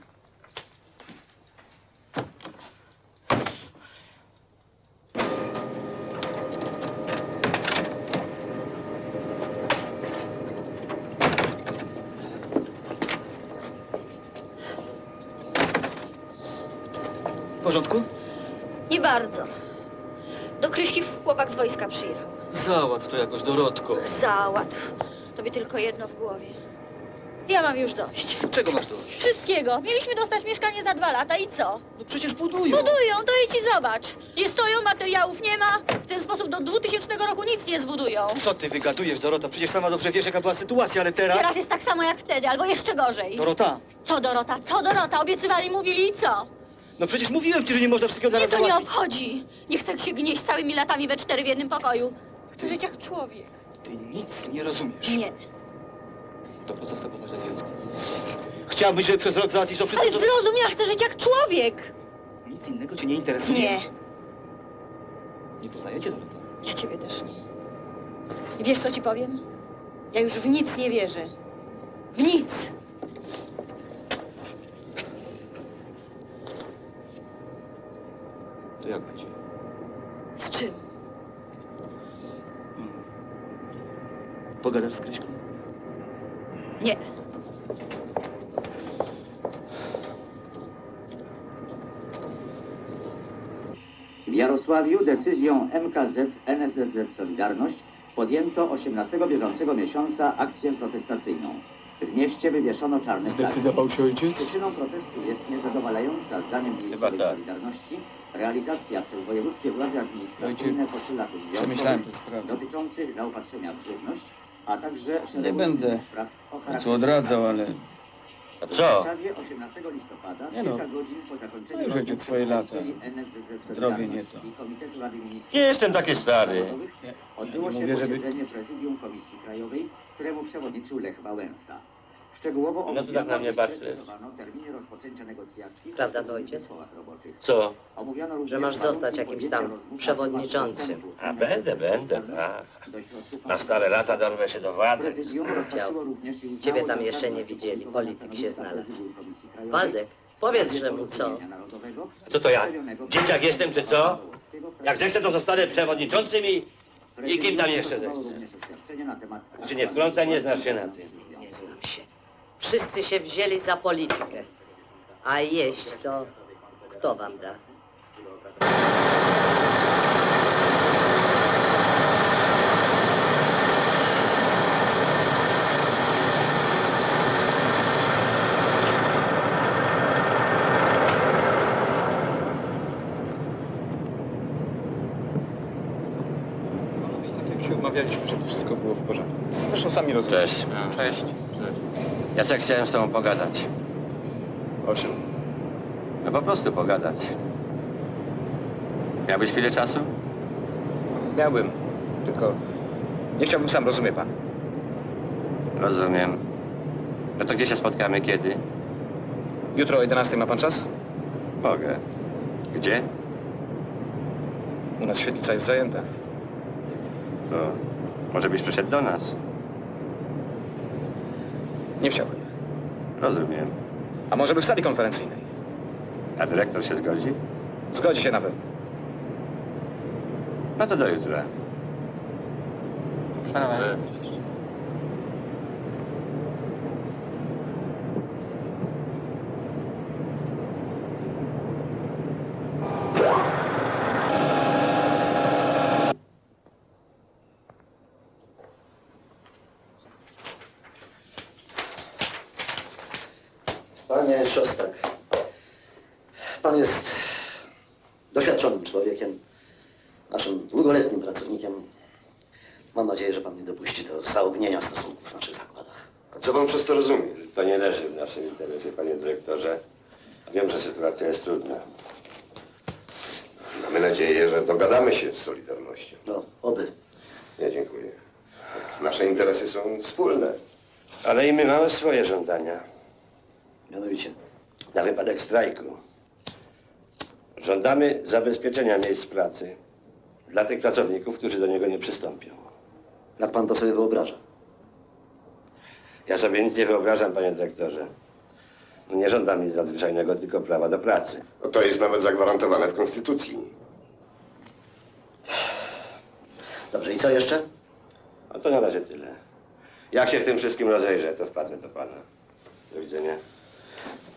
W porządku? Nie bardzo. Do Kryśki chłopak z wojska przyjechał. Załatw to jakoś, Dorotko. Załatw. Tobie tylko jedno w głowie. Ja mam już dość. Czego masz dość? Wszystkiego. Mieliśmy dostać mieszkanie za dwa lata i co? No przecież budują. Budują, to idź i zobacz. Nie stoją, materiałów nie ma. W ten sposób do 2000 roku nic nie zbudują. Co ty wygadujesz, Dorota? Przecież sama dobrze wiesz, jaka była sytuacja, ale teraz... Teraz jest tak samo jak wtedy, albo jeszcze gorzej. Dorota, Co Dorota, co Dorota? Obiecywali, mówili i co? no przecież mówiłem ci, że nie można wszystkiego Mnie naraz to nie załatwić. obchodzi. Nie chcę się gnieść całymi latami we cztery w jednym pokoju. Chcę żyć jak człowiek. Ty nic nie rozumiesz. Nie. To po co z tobą ze związku? Chciałbyś, żeby przez rok załatwić to wszystko, Ale co... zrozum, ja chcę żyć jak człowiek. Nic innego cię nie interesuje? Nie. Nie poznajecie, Dorota? Ja ciebie też nie. I wiesz, co ci powiem? Ja już w nic nie wierzę. W nic. To jak będzie? Z czym? Pogadasz z Kryśką? Nie. W Jarosławiu decyzją MKZ NSZZ Solidarność podjęto 18 bieżącego miesiąca akcję protestacyjną. W mieście wywieszono czarne flagi. Zdecydował się ojciec? Przyczyną protestu jest niezadowalająca zdaniem miejscowej Solidarności realizacja przez wojewódzkie władze administracyjne Ojciec, postulatów przemyślałem tę związkowych sprawę. dotyczących zaopatrzenia w żywność, Nie będę innych spraw o co odradzał, ale co? Warszawie 18 listopada, Nie no. kilka godzin po zakończeniu No już ojciec swoje lata. Zdrowie nie to. i Komitetu Rady Ministrów Nie jestem taki stary. Odbyło nie się mówię, żeby- prezydium Komisji Krajowej, któremu przewodniczył Lech Wałęsa. Szczegółowo No to tak na mnie patrzysz. Prawda to, ojciec? Co? Że masz zostać jakimś tam przewodniczącym. A będę, będę, tak. Na stare lata dorwę się do władzy. Uznało Ciebie tam jeszcze nie widzieli, polityk się znalazł. Waldek, powiedz, że mu co? Narodowego Co to ja? Dzieciak jestem, czy co? Jak zechcę, to zostanę przewodniczącym i, i kim tam jeszcze zechcę. Czy nie wtrącaj, nie znasz się na tym. Nie znam się. Wszyscy się wzięli za politykę. A jeść to kto wam da? Tak jak się umawialiśmy, żeby wszystko było w porządku. Zresztą sami rozumiecie. Cześć. Cześć. Jacek, chciałem z tobą pogadać. O czym? No po prostu pogadać. Miałbyś chwilę czasu? Miałbym, tylko nie chciałbym sam, rozumie pan. Rozumiem. No to gdzie się spotkamy, kiedy? Jutro o 11 ma pan czas? Mogę. Gdzie? U nas świetlica jest zajęta. To może byś przyszedł do nas. Nie chciałbym. Rozumiem. A może by w sali konferencyjnej? A dyrektor się zgodzi? Zgodzi się na pewno. No to do jutra. Panie Szostak, pan jest doświadczonym człowiekiem, naszym długoletnim pracownikiem. Mam nadzieję, że pan nie dopuści do zaognienia stosunków w naszych zakładach. A co pan przez to rozumie? To nie leży w naszym interesie, panie dyrektorze. Wiem, że sytuacja jest trudna. Mamy nadzieję, że dogadamy się z Solidarnością. No, oby. Ja dziękuję. Nasze interesy są wspólne. Ale i my mamy swoje żądania. Mianowicie? Na wypadek strajku. Żądamy zabezpieczenia miejsc pracy dla tych pracowników, którzy do niego nie przystąpią. Jak pan to sobie wyobraża? Ja sobie nic nie wyobrażam, panie dyrektorze. Nie żądam nic nadzwyczajnego, tylko prawa do pracy. No to jest nawet zagwarantowane w Konstytucji. Dobrze, i co jeszcze? A to na razie tyle. Jak się w tym wszystkim rozejrzę, to wpadnę do pana. Do widzenia.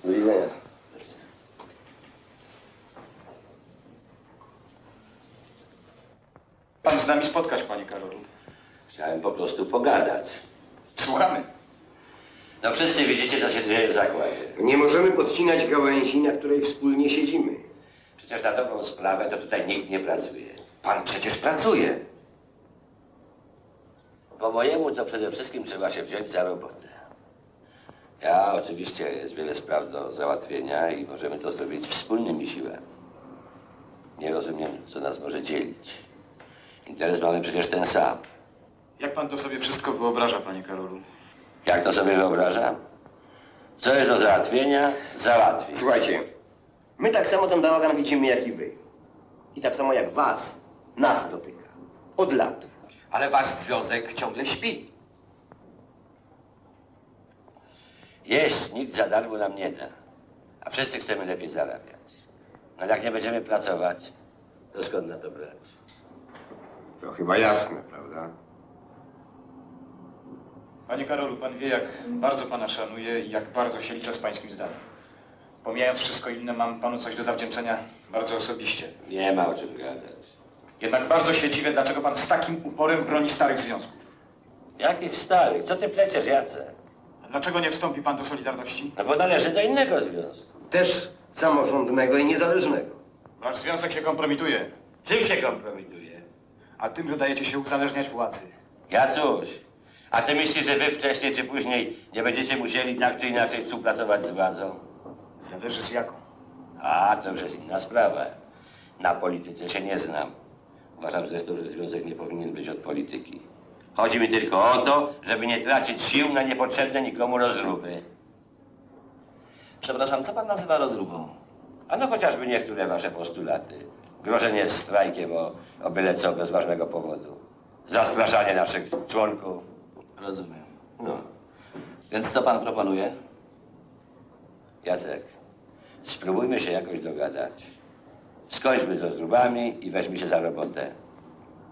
Do widzenia. Pan z nami spotkać, panie Karolu. Chciałem po prostu pogadać. Słuchamy. No wszyscy widzicie, co się dzieje w zakładzie. Nie możemy podcinać gałęzi, na której wspólnie siedzimy. Przecież na dobrą sprawę to tutaj nikt nie pracuje. Pan przecież pracuje. Po mojemu to przede wszystkim trzeba się wziąć za robotę. Ja oczywiście jest wiele spraw do załatwienia i możemy to zrobić wspólnymi siłami. Nie rozumiem, co nas może dzielić. Interes mamy przecież ten sam. Jak pan to sobie wszystko wyobraża, panie Karolu? Jak to sobie wyobrażam? Co jest do załatwienia, załatwię. Słuchajcie, my tak samo ten bałagan widzimy jak i wy. I tak samo jak was, nas dotyka. Od lat. Ale wasz związek ciągle śpi. Jeść nikt za darmo nam nie da. A wszyscy chcemy lepiej zarabiać. No ale jak nie będziemy pracować, to skąd na to brać? To chyba jasne, prawda? Panie Karolu, pan wie, jak bardzo pana szanuję i jak bardzo się liczę z pańskim zdaniem. Pomijając wszystko inne, mam panu coś do zawdzięczenia bardzo osobiście. Nie ma o czym gadać. Jednak bardzo się dziwię, dlaczego pan z takim uporem broni starych związków. Jakich starych? Co ty pleciesz, Jacek? A dlaczego nie wstąpi pan do Solidarności? No bo należy do innego związku. Też samorządnego i niezależnego. Wasz związek się kompromituje. Czym się kompromituje? A tym, że dajecie się uzależniać władzy. Jacuś, a ty myślisz, że wy wcześniej czy później nie będziecie musieli tak czy inaczej współpracować z władzą? Zależy z jaką. A, to już jest inna sprawa. Na polityce się nie znam. Uważam zresztą, że związek nie powinien być od polityki. Chodzi mi tylko o to, żeby nie tracić sił na niepotrzebne nikomu rozruby. Przepraszam, co pan nazywa rozróbą? A no chociażby niektóre wasze postulaty. Grożenie strajkiem o, o byle co bez ważnego powodu. Zastraszanie naszych członków. Rozumiem. No. Więc co pan proponuje? Jacek, spróbujmy się jakoś dogadać. Skończmy ze zdróbami i weźmy się za robotę.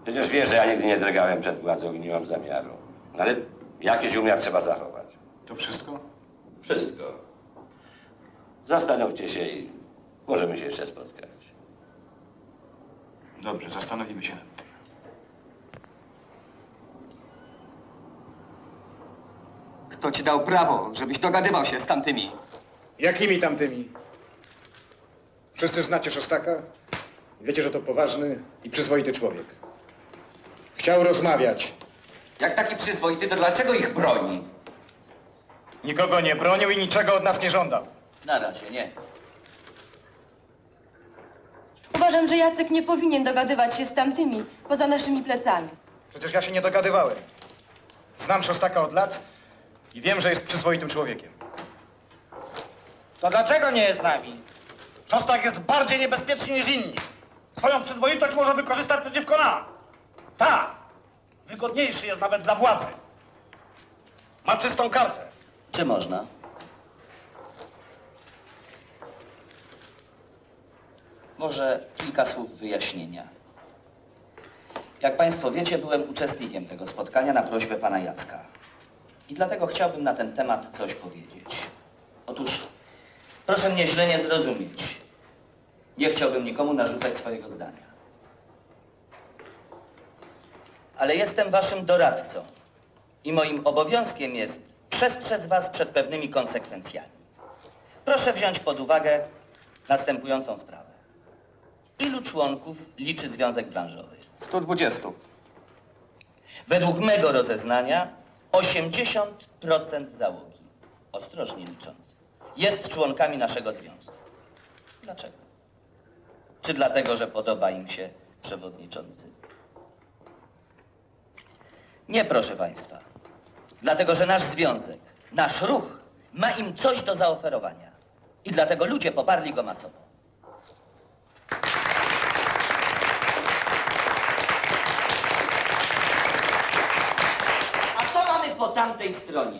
Przecież wiesz, że ja nigdy nie drgałem przed władzą i nie mam zamiaru. No ale jakiś umiar trzeba zachować. To wszystko? Wszystko. Zastanówcie się i możemy się jeszcze spotkać. Dobrze, zastanowimy się nad tym. Kto ci dał prawo, żebyś dogadywał się z tamtymi? Jakimi tamtymi? Wszyscy znacie Szostaka? Wiecie, że to poważny i przyzwoity człowiek. Chciał rozmawiać. Jak taki przyzwoity, to dlaczego ich broni? Nikogo nie bronił i niczego od nas nie żądał. Na razie nie. Uważam, że Jacek nie powinien dogadywać się z tamtymi poza naszymi plecami. Przecież ja się nie dogadywałem. Znam Szostaka od lat i wiem, że jest przyzwoitym człowiekiem. To dlaczego nie jest z nami? Szostak jest bardziej niebezpieczny niż inni. Swoją przyzwoitość może wykorzystać przeciwko nam. Tak. Wygodniejszy jest nawet dla władzy. Ma czystą kartę. Czy można? Może kilka słów wyjaśnienia. Jak Państwo wiecie, byłem uczestnikiem tego spotkania na prośbę pana Jacka. I dlatego chciałbym na ten temat coś powiedzieć. Otóż, proszę mnie źle nie zrozumieć. Nie chciałbym nikomu narzucać swojego zdania. Ale jestem waszym doradcą i moim obowiązkiem jest przestrzec was przed pewnymi konsekwencjami. Proszę wziąć pod uwagę następującą sprawę. Ilu członków liczy Związek Branżowy? 120. Według mego rozeznania 80% załogi, ostrożnie licząc, jest członkami naszego związku. Dlaczego? Czy dlatego, że podoba im się przewodniczący? Nie, proszę Państwa. Dlatego, że nasz związek, nasz ruch ma im coś do zaoferowania. I dlatego ludzie poparli go masowo. A co mamy po tamtej stronie?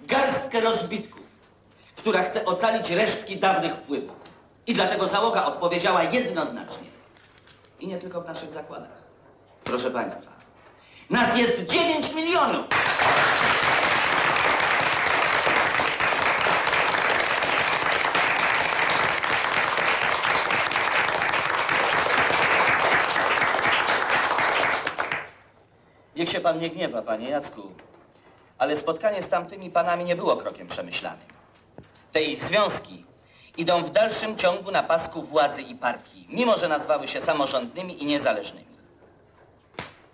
Garstkę rozbitków, która chce ocalić resztki dawnych wpływów. I dlatego załoga odpowiedziała jednoznacznie. I nie tylko w naszych zakładach. Proszę Państwa, nas jest 9 milionów! Niech się pan nie gniewa, panie Jacku, ale spotkanie z tamtymi panami nie było krokiem przemyślanym. Te ich związki idą w dalszym ciągu na pasku władzy i partii, mimo że nazwały się samorządnymi i niezależnymi.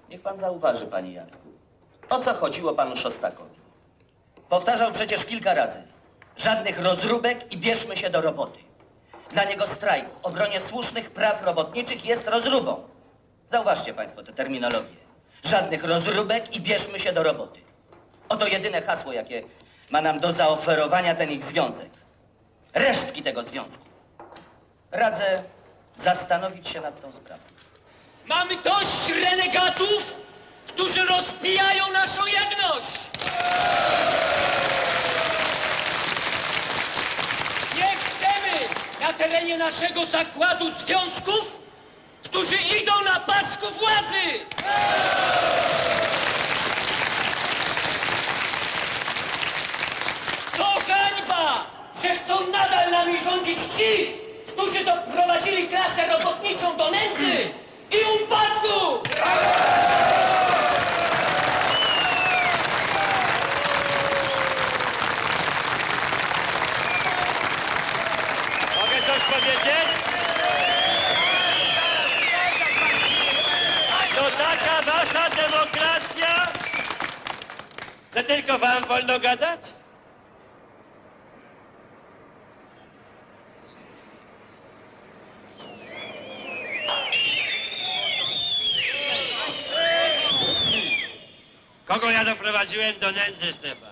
Niech pan zauważy, panie Jacku, o co chodziło panu Szostakowi. Powtarzał przecież kilka razy. Żadnych rozróbek i bierzmy się do roboty. Dla niego strajk w obronie słusznych praw robotniczych jest rozróbą. Zauważcie państwo tę terminologię. Żadnych rozróbek i bierzmy się do roboty. Oto jedyne hasło, jakie ma nam do zaoferowania ten ich związek. Resztki tego związku. Radzę zastanowić się nad tą sprawą. Mamy dość renegatów, którzy rozbijają naszą jedność! Nie chcemy na terenie naszego zakładu związków, którzy idą na pasku władzy! Hańba, że chcą nadal nami rządzić ci, którzy doprowadzili klasę robotniczą do nędzy i upadku! Mogę coś powiedzieć? To taka wasza demokracja, że tylko wam wolno gadać? Kogo ja doprowadziłem do nędzy, Stefan?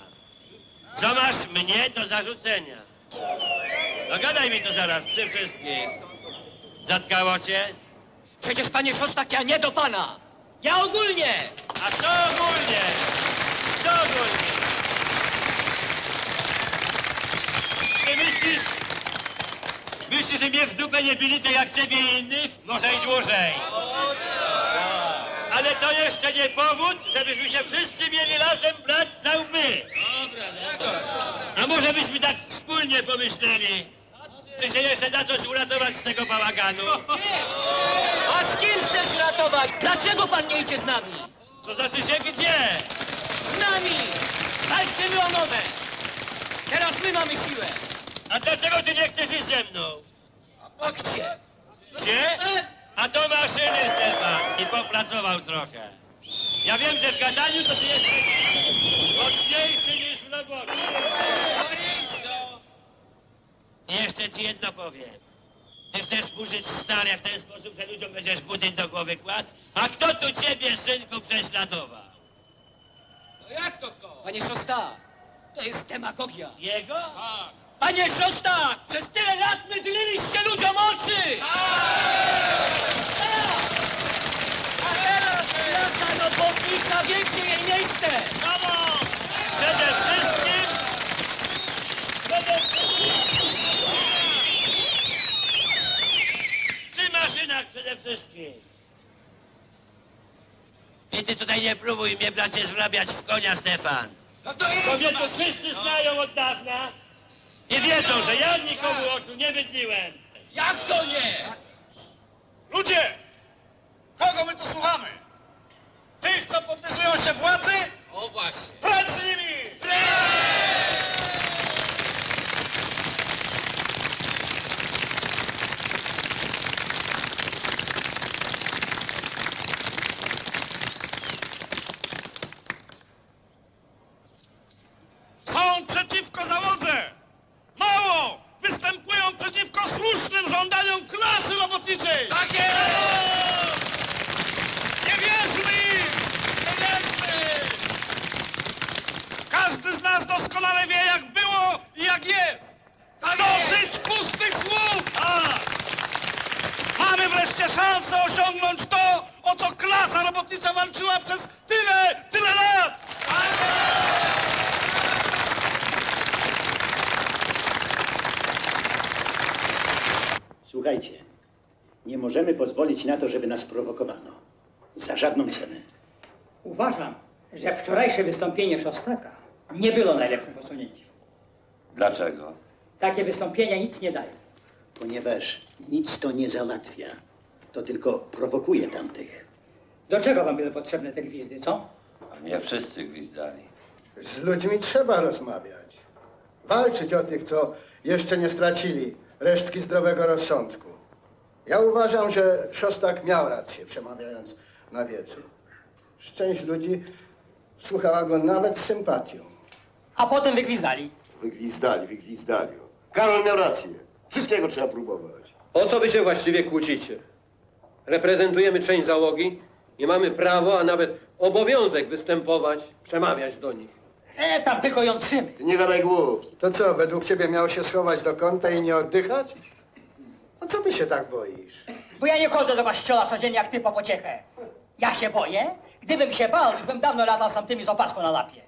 Co masz mnie do zarzucenia? No gadaj mi to zaraz, przy wszystkich. Zatkało cię? Przecież panie Szostak, ja nie do pana! Ja ogólnie! A co ogólnie? Co ogólnie? Ty myślisz, Myślisz, że mnie w dupę nie bili tak jak ciebie i innych? Może i dłużej. Ale to jeszcze nie powód, żebyśmy się wszyscy mieli razem brać za łby. A może byśmy tak wspólnie pomyśleli, czy się jeszcze da coś uratować z tego bałaganu? A z kim chcesz ratować? Dlaczego pan nie idzie z nami? To znaczy się gdzie? Z nami! Walczymy o nowe! Teraz my mamy siłę! A dlaczego ty nie chcesz iść ze mną? A gdzie? Gdzie? A do maszyny, Stefan. I popracował trochę. Ja wiem, że w gadaniu to ty jesteś mocniejszy niż w robocie. I jeszcze ci jedno powiem. Ty chcesz burzyć stare w ten sposób, że ludziom będziesz budyń do głowy kładł? A kto tu ciebie, synku, prześladował? Panie Szosta, to jest demagogia. Jego? Panie Szosta, przez tyle lat mydliliście ludziom oczy! Tak! A teraz klasa robotnicza wie, gdzie jej miejsce! Brawo! Przede wszystkim... Przy maszynach przede wszystkim. I ty tutaj nie próbuj mnie, bracie, zwrabiać w konia, Stefan. No to jest Kobiety wszyscy znają od dawna i wiedzą, że ja nikomu oczu nie wydniłem. Jak to nie? Ludzie! Kogo my tu słuchamy? Tych, co podpisują się władzy? O właśnie. Precz z nimi! Są przeciwko załodze! Mało! Występują przeciwko słusznym żądaniom klasy robotniczej! Tak jest! Nie wierzmy im! Nie wierzmy! Każdy z nas doskonale wie, jak było i jak jest! Dosyć pustych słów! Tak! Mamy wreszcie szansę osiągnąć to, o co klasa robotnicza walczyła przez tyle, tyle lat! Słuchajcie, nie możemy pozwolić na to, żeby nas prowokowano. Za żadną cenę. Uważam, że wczorajsze wystąpienie Szostaka nie było najlepszym posunięciem. Dlaczego? Takie wystąpienia nic nie dają. Ponieważ nic to nie załatwia. To tylko prowokuje tamtych. Do czego wam były potrzebne te gwizdy, co? Nie wszyscy gwizdali. Z ludźmi trzeba rozmawiać. Walczyć o tych, co jeszcze nie stracili resztki zdrowego rozsądku. Ja uważam, że Szostak miał rację, przemawiając na wiecu. Część ludzi słuchała go nawet z sympatią. A potem wygwizdali. Wygwizdali, wygwizdali. Karol miał rację. Wszystkiego trzeba próbować. O co wy się właściwie kłócicie? Reprezentujemy część załogi i mamy prawo, a nawet obowiązek występować, przemawiać do nich. E, tam tylko jątrzymy. Ty nie gadaj głupstw. To co, według ciebie miał się schować do kąta i nie oddychać? No co ty się tak boisz? Bo ja nie chodzę do kościoła codziennie jak ty po pociechę. Ja się boję? Gdybym się bał, już bym dawno latał z tamtymi z opaską na lapie.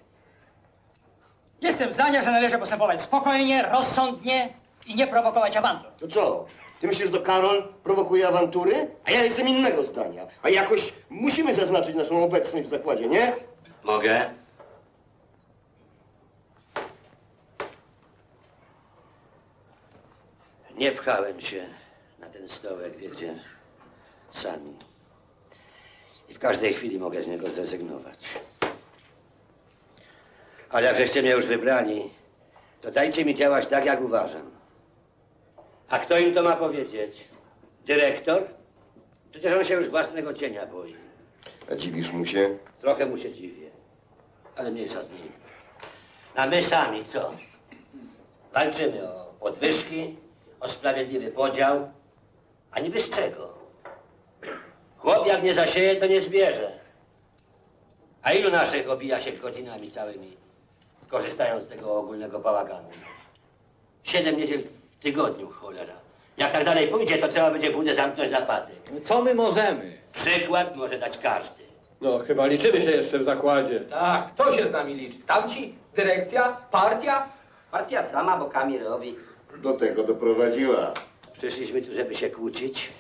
Jestem zdania, że należy postępować spokojnie, rozsądnie i nie prowokować awantur. To co? Ty myślisz, że to Karol prowokuje awantury? A ja jestem innego zdania. A jakoś musimy zaznaczyć naszą obecność w zakładzie, nie? Mogę? Nie pchałem się ten stołek, wiecie, sami. I w każdej chwili mogę z niego zrezygnować. Ale jak żeście mnie już wybrali, to dajcie mi działać tak, jak uważam. A kto im to ma powiedzieć? Dyrektor? Przecież on się już własnego cienia boi. A dziwisz mu się? Trochę mu się dziwię, ale mniejsza z nim. A my sami co? Walczymy o podwyżki, o sprawiedliwy podział, a niby z czego? Chłop jak nie zasieje, to nie zbierze. A ilu naszych obija się godzinami całymi, korzystając z tego ogólnego bałaganu? Siedem niedziel w tygodniu, cholera. Jak tak dalej pójdzie, to trzeba będzie budę zamknąć na patyk. Co my możemy? Przykład może dać każdy. No, chyba liczymy się jeszcze w zakładzie. Tak, kto się z nami liczy? Tamci? Dyrekcja? Partia? Partia sama bokami robi. Do tego doprowadziła. Przyszliśmy tu, żeby się kłócić.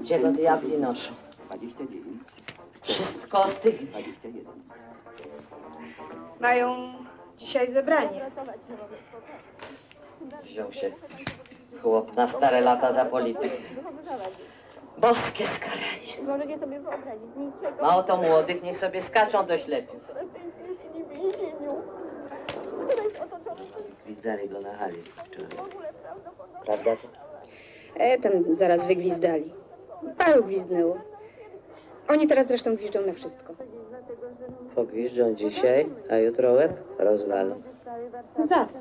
Gdzie go diabli noszą? 29, Wszystko ostygnie. 21. Mają dzisiaj zebranie. Wziął się chłop na stare lata za politykę. Boskie skaranie. Możecie sobie wyobrazić, niczego. Mało to młodych, niech sobie skaczą do ślepiów. W tej w więzieniu. Otoczony Gwizdali go na hali wczoraj. w ogóle prawdopodobnie. Prawda to? E, tam zaraz wygwizdali. Paru gwizdnęło. Oni teraz zresztą gwiżdżą na wszystko. Pogwiżdżą dzisiaj, a jutro łeb rozwalą. Za co?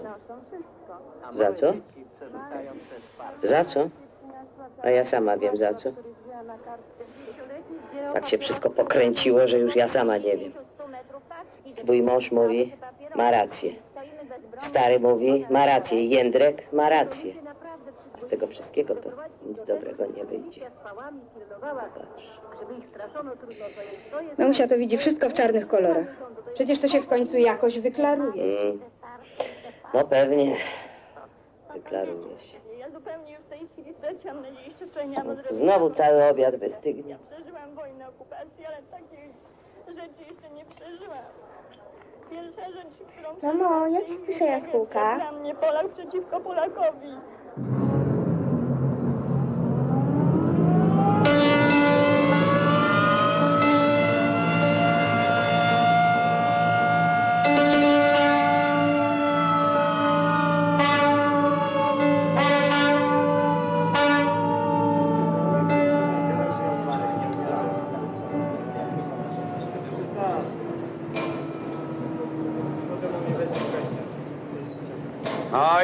Za co? Za co? A ja sama wiem za co. Tak się wszystko pokręciło, że już ja sama nie wiem. Twój mąż mówi, ma rację. Stary mówi, ma rację. Jędrek ma rację. A z tego wszystkiego to nic dobrego nie wyjdzie. Mamusia to widzi wszystko w czarnych kolorach. Przecież to się w końcu jakoś wyklaruje. Mm. No pewnie. Wyklaruje się. Ja zupełnie już w tej chwili straciłam nadzieję, jeszcze wczoraj miałam odrobić. Znowu cały obiad wystygnie. Przeżyłam wojnę, okupację, ale takich rzeczy jeszcze nie przeżyłam. Pierwsza rzecz, którą Mamo, jak ci pisze jaskółka? Dla mnie Polak przeciwko Polakowi.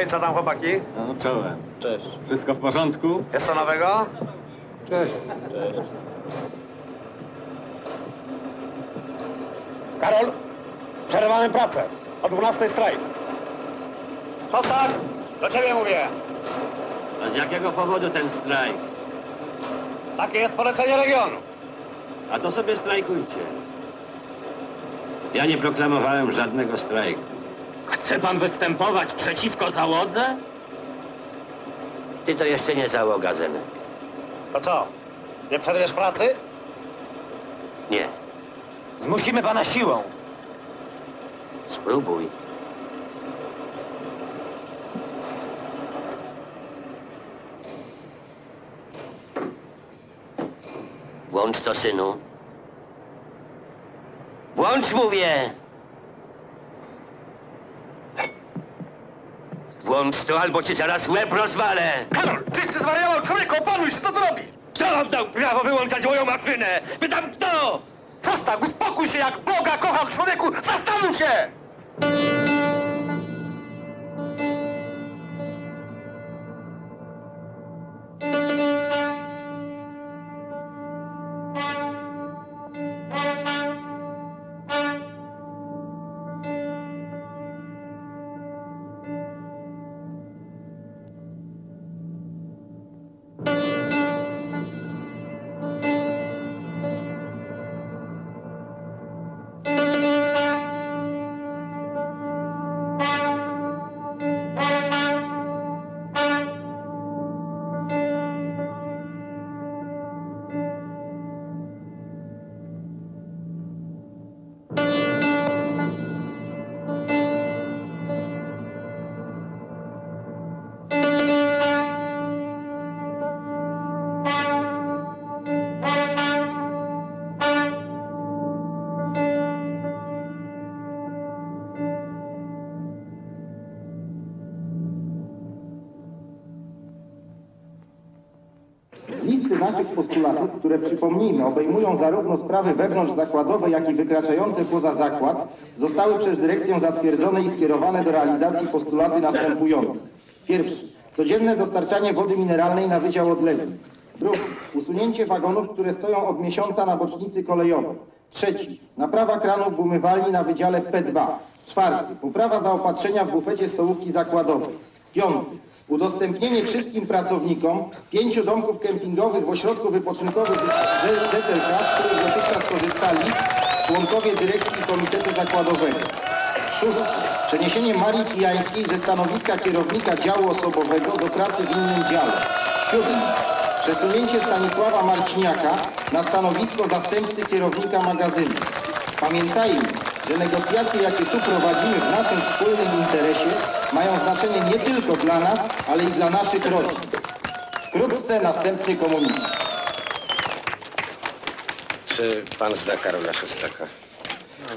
I co tam chłopaki? No, czołem. Cześć. Wszystko w porządku? Jest co nowego? Cześć. Cześć. Karol, przerywamy pracę. O 12 strajk. Szostak, do ciebie mówię. A z jakiego powodu ten strajk? Takie jest polecenie regionu. A to sobie strajkujcie. Ja nie proklamowałem żadnego strajku. Chce pan występować przeciwko załodze? Ty to jeszcze nie załoga, Zenek. To co? Nie przerwiesz pracy? Nie. Zmusimy pana siłą. Spróbuj. Włącz to, synu. Włącz, mówię! Włącz to, albo ci zaraz łeb rozwalę! Karol, czyś ty zwariował? Człowieku, opanuj się, co tu robisz? Kto wam dał prawo wyłączać moją maszynę? Pytam, kto? Szostak, uspokój się, jak Boga kocham, człowieku! Zastanów się! Przypomnijmy, obejmują zarówno sprawy wewnątrzzakładowe, jak i wykraczające poza zakład, zostały przez dyrekcję zatwierdzone i skierowane do realizacji postulaty następujące. Pierwszy. Codzienne dostarczanie wody mineralnej na Wydział Odlewi. Drugi. Usunięcie wagonów, które stoją od miesiąca na bocznicy kolejowej. Trzeci. Naprawa kranów w umywalni na Wydziale P2. Czwarty. Poprawa zaopatrzenia w bufecie stołówki zakładowej. Piąty. Udostępnienie wszystkim pracownikom pięciu domków kempingowych w ośrodku wypoczynkowym ZLK, z których dotychczas korzystali członkowie dyrekcji komitetu zakładowego. Szóste. Przeniesienie Marii Kijańskiej ze stanowiska kierownika działu osobowego do pracy w innym dziale. Siódme. Przesunięcie Stanisława Marciniaka na stanowisko zastępcy kierownika magazynu. Pamiętajmy, że negocjacje, jakie tu prowadzimy w naszym wspólnym interesie, mają znaczenie nie tylko dla nas, ale i dla naszych rodzin. Wkrótce następny komunikat. Czy pan zna Karola Szostaka?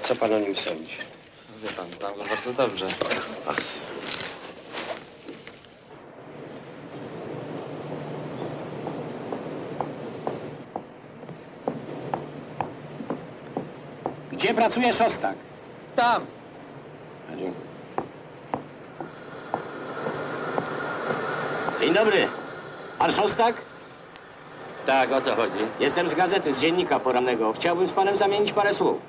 Co pan o nim sądzi? Wie pan, znam go bardzo dobrze. Gdzie pracuje Szostak? Tam. A, dziękuję. Dzień dobry. Pan Szostak? Tak, o co chodzi? Jestem z gazety, z dziennika porannego. Chciałbym z panem zamienić parę słów.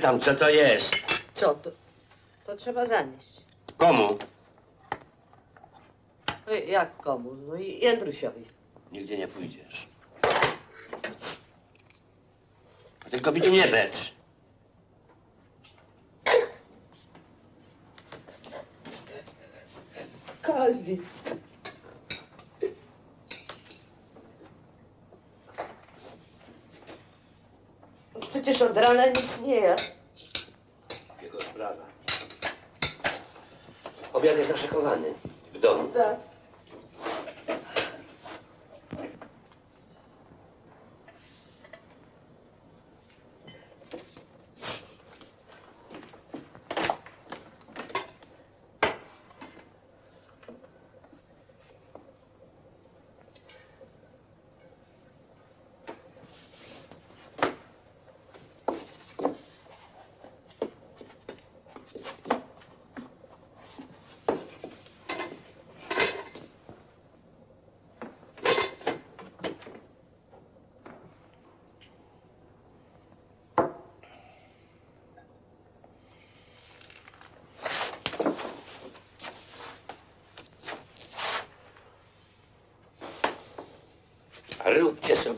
Pytam, co to jest? Co to? To trzeba zanieść. Komu? No i jak komu? No i Jędrusiowi. Nigdzie nie pójdziesz. Tylko mi tu nie becz. Rana nic nie jadł. Jego sprawa. Obiad jest naszykowany w domu. Tak.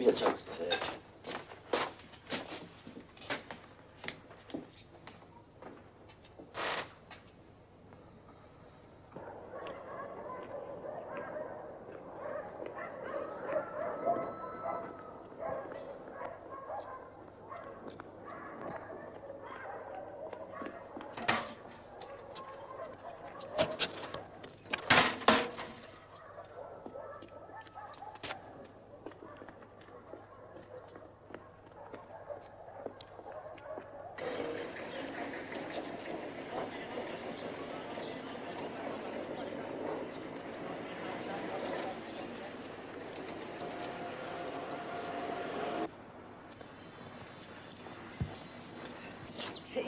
piensa.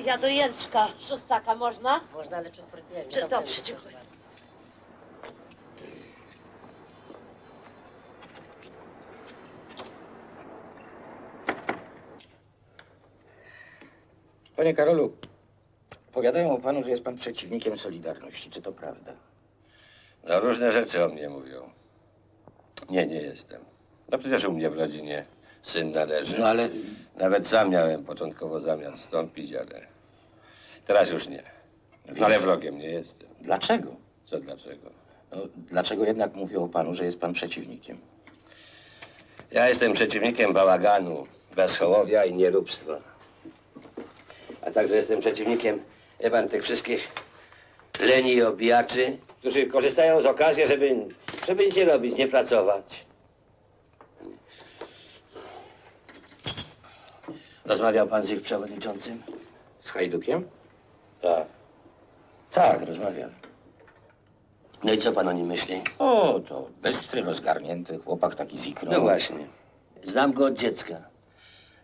Ja do Jędrzka Szostaka można? Można, ale przez portnienie. Czy, dobrze, dziękuję. Panie Karolu, powiadają o panu, że jest pan przeciwnikiem Solidarności. Czy to prawda? No różne rzeczy o mnie mówią. Nie, nie jestem. No przecież u mnie w rodzinie Syn należy. No ale- Nawet sam miałem początkowo zamiar wstąpić, ale teraz już nie. Ale wrogiem nie jestem. Dlaczego? Co dlaczego? No, dlaczego jednak mówią o panu, że jest pan przeciwnikiem? Ja jestem przeciwnikiem bałaganu, bezchołowia i nieróbstwa. A także jestem przeciwnikiem, wie pan, tych wszystkich leni i obijaczy, którzy korzystają z okazji, żeby, żeby nic nie robić, nie pracować. Rozmawiał pan z ich przewodniczącym? Z Hajdukiem? Tak. Tak, rozmawiam. No i co pan o nim myśli? O, to bystry, rozgarnięty chłopak taki z ikrą. No właśnie. Znam go od dziecka.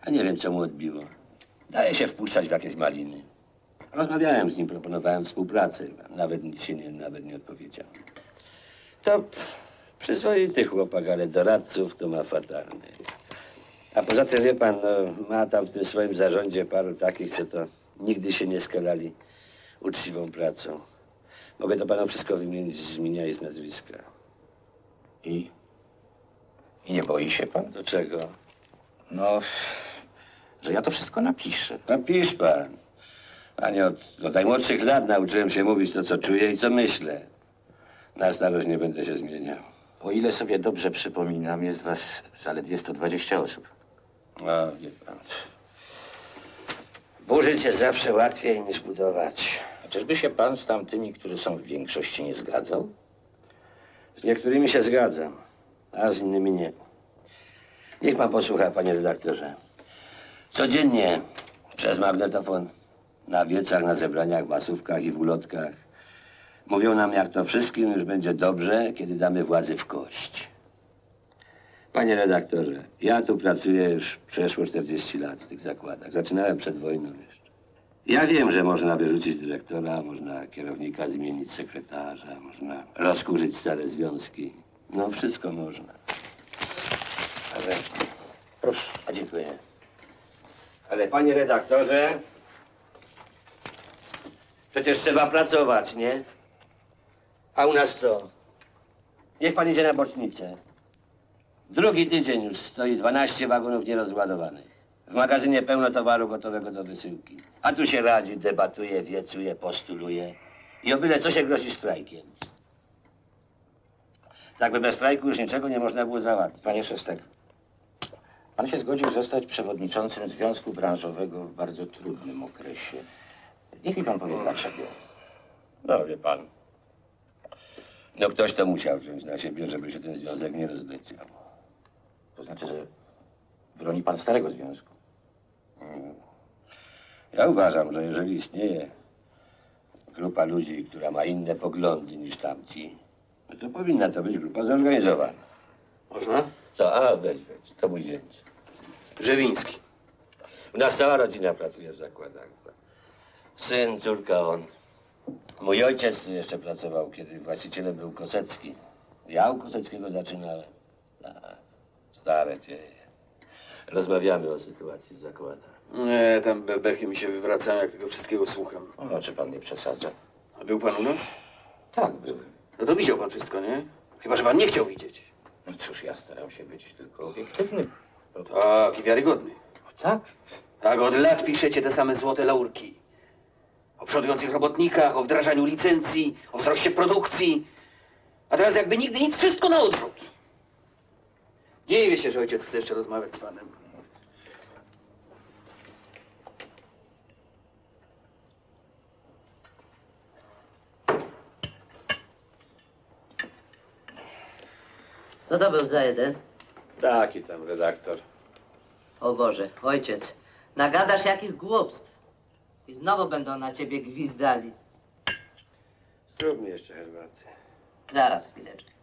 A nie wiem, co mu odbiło. Daje się wpuszczać w jakieś maliny. Rozmawiałem z nim, proponowałem współpracę. Nawet nic się nie, nawet nie odpowiedział. To przyzwoity chłopak, ale doradców to ma fatalny. A poza tym, wie pan, no, ma tam w tym swoim zarządzie paru takich, co to nigdy się nie skalali uczciwą pracą. Mogę to panu wszystko wymienić z imienia i z nazwiska. I? I nie boi się pan? Do czego? No, że ja to wszystko napiszę. Napisz pan. Panie, od, od najmłodszych lat nauczyłem się mówić to, co czuję i co myślę. Na starość nie będę się zmieniał. O ile sobie dobrze przypominam, jest was zaledwie 120 osób. No, wie pan. Burzyć jest zawsze łatwiej niż budować. Czyżby się pan z tamtymi, którzy są w większości, nie zgadzał? Z niektórymi się zgadzam, a z innymi nie. Niech pan posłucha, panie redaktorze. Codziennie przez magnetofon, na wiecach, na zebraniach, masówkach i w ulotkach mówią nam, jak to wszystkim już będzie dobrze, kiedy damy władzy w kość. Panie redaktorze, ja tu pracuję już przeszło 40 lat w tych zakładach. Zaczynałem przed wojną jeszcze. Ja wiem, że można wyrzucić dyrektora, można kierownika zmienić sekretarza, można rozkurzyć stare związki. No wszystko można. Ale... Proszę. A dziękuję. Ale panie redaktorze, przecież trzeba pracować, nie? A u nas co? Niech pan idzie na bocznicę. Drugi tydzień już stoi 12 wagonów nierozładowanych. W magazynie pełno towaru gotowego do wysyłki. A tu się radzi, debatuje, wiecuje, postuluje. I o byle co się grozi strajkiem. Tak by bez strajku już niczego nie można było załatwić. Panie Szestek, pan się zgodził zostać przewodniczącym Związku Branżowego w bardzo trudnym okresie. Niech mi pan powie dlaczego. No wie pan. No ktoś to musiał wziąć na siebie, żeby się ten związek nie rozleciał. To znaczy, że broni pan starego związku. Ja uważam, że jeżeli istnieje grupa ludzi, która ma inne poglądy niż tamci, no to powinna to być grupa zorganizowana. Można? Co? A, weź, weź. To mój zięć. Grzewiński. U nas cała rodzina pracuje w zakładach. Syn, córka, on. Mój ojciec tu jeszcze pracował, kiedy właścicielem był Kosecki. Ja u Koseckiego zaczynałem. A, stare dzieje. Rozmawiamy o sytuacji w zakładach. Nie, tam bebechy mi się wywracają, jak tego wszystkiego słucham. O, czy pan nie przesadza? A był pan u nas? Tak, byłem. No to widział pan wszystko, nie? Chyba, że pan nie chciał widzieć. No cóż, ja staram się być tylko obiektywny. Tak, i wiarygodny. Tak? Tak, od lat piszecie te same złote laurki. O przodujących robotnikach, o wdrażaniu licencji, o wzroście produkcji. A teraz jakby nigdy nic, wszystko na odwrót. Dziwię się, że ojciec chce jeszcze rozmawiać z panem. Co to był za jeden? Taki tam redaktor. O Boże, ojciec, nagadasz jakich głupstw. I znowu będą na ciebie gwizdali. Zrób mi jeszcze herbaty. Zaraz, chwileczkę.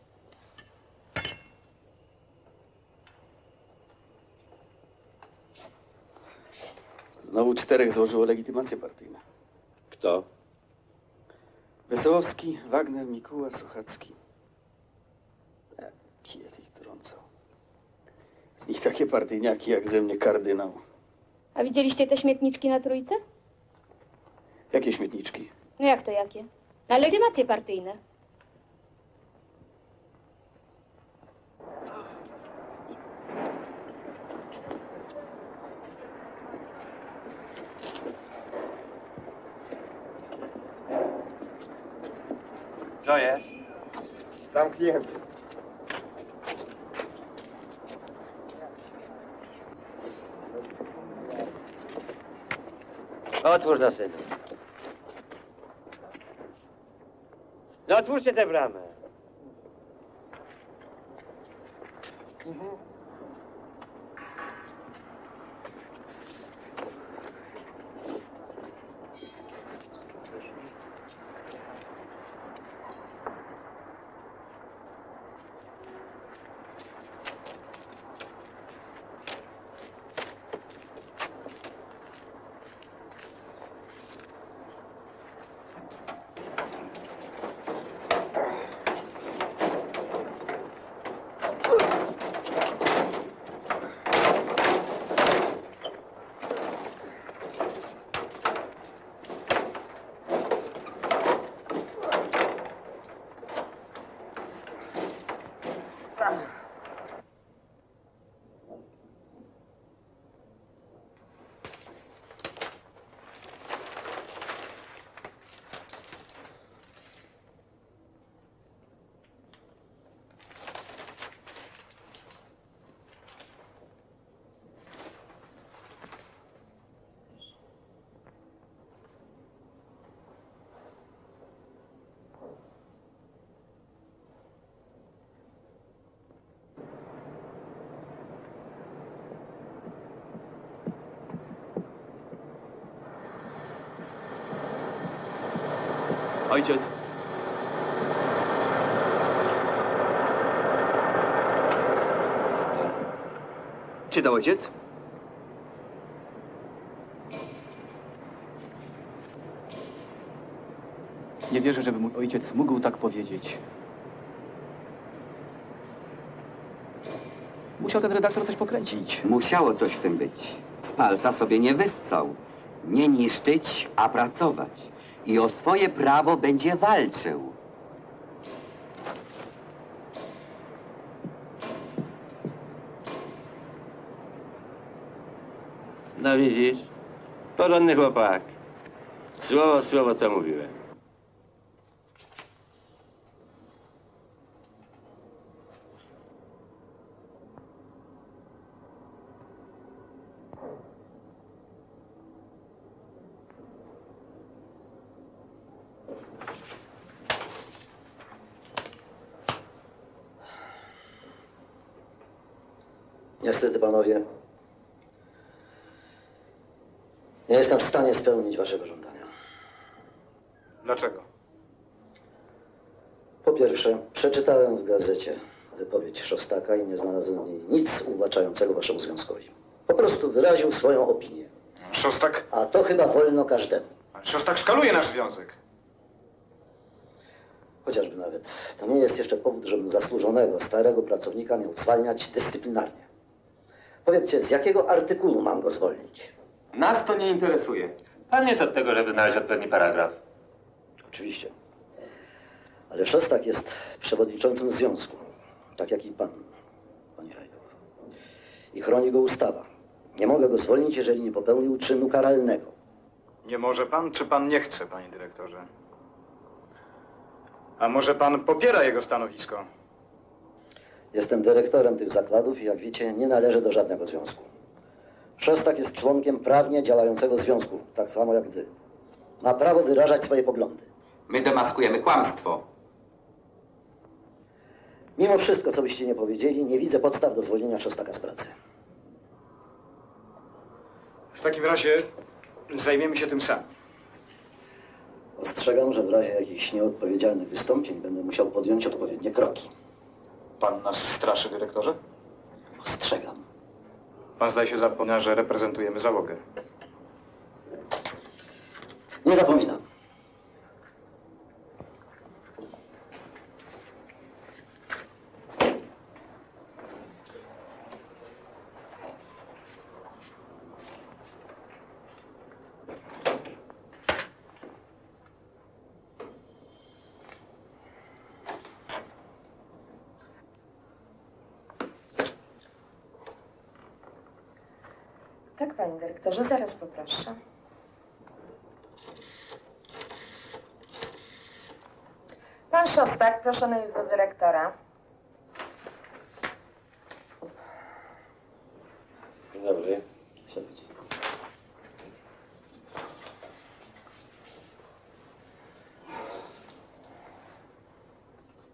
Znowu czterech złożyło legitymację partyjną. Kto? Wesołowski, Wagner, Mikuła, Suchacki. Pies ich trącał. Z nich takie partyjniaki jak ze mnie kardynał. A widzieliście te śmietniczki na trójce? Jakie śmietniczki? No jak to jakie? Na legitymacje partyjne. Co jest? Zamknięty. Otwórz na synu. No otwórzcie tę bramę. Ojciec. Czytał ojciec? Nie wierzę, żeby mój ojciec mógł tak powiedzieć. Musiał ten redaktor coś pokręcić. Musiało coś w tym być. Z palca sobie nie wyssał. Nie niszczyć, a pracować. I o swoje prawo będzie walczył. No widzisz? Porządny chłopak. Słowo słowo, co mówiłem. Niestety, panowie, nie jestem w stanie spełnić waszego żądania. Dlaczego? Po pierwsze, przeczytałem w gazecie wypowiedź Szostaka i nie znalazłem w niej nic uwłaczającego waszemu związkowi. Po prostu wyraził swoją opinię. Szostak? A to chyba wolno każdemu. Szostak szkaluje nasz związek. Chociażby nawet. To nie jest jeszcze powód, żebym zasłużonego, starego pracownika miał zwalniać dyscyplinarnie. Powiedzcie, z jakiego artykułu mam go zwolnić? Nas to nie interesuje. Pan jest od tego, żeby znaleźć odpowiedni paragraf. Oczywiście. Ale Szostak jest przewodniczącym związku, tak jak i pan, panie Hajduk. I chroni go ustawa. Nie mogę go zwolnić, jeżeli nie popełnił czynu karalnego. Nie może pan, czy pan nie chce, panie dyrektorze? A może pan popiera jego stanowisko? Jestem dyrektorem tych zakładów i jak wiecie, nie należę do żadnego związku. Szostak jest członkiem prawnie działającego związku, tak samo jak wy. Ma prawo wyrażać swoje poglądy. My demaskujemy kłamstwo. Mimo wszystko, co byście nie powiedzieli, nie widzę podstaw do zwolnienia Szostaka z pracy. W takim razie zajmiemy się tym sami. Ostrzegam, że w razie jakichś nieodpowiedzialnych wystąpień będę musiał podjąć odpowiednie kroki. Pan nas straszy, dyrektorze? Ostrzegam. Pan zdaje się zapomina, że reprezentujemy załogę. Nie zapominam. Tak, panie dyrektorze, zaraz poproszę. Pan Szostak proszony jest do dyrektora. Dzień dobry. Siadajcie.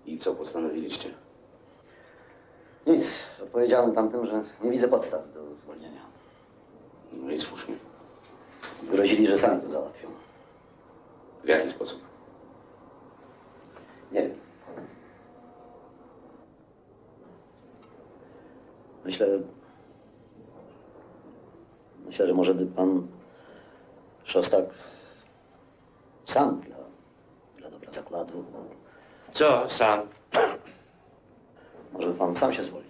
I co postanowiliście? Nic. Odpowiedziałem tamtym, że nie widzę podstaw do zwolnienia. Słusznie. Grozili, że sami to załatwią. W jaki sposób? Nie wiem. Myślę, myślę, że może by pan Szostak sam dla, dla dobra zakładu, Co sam? może by pan sam się zwolnił.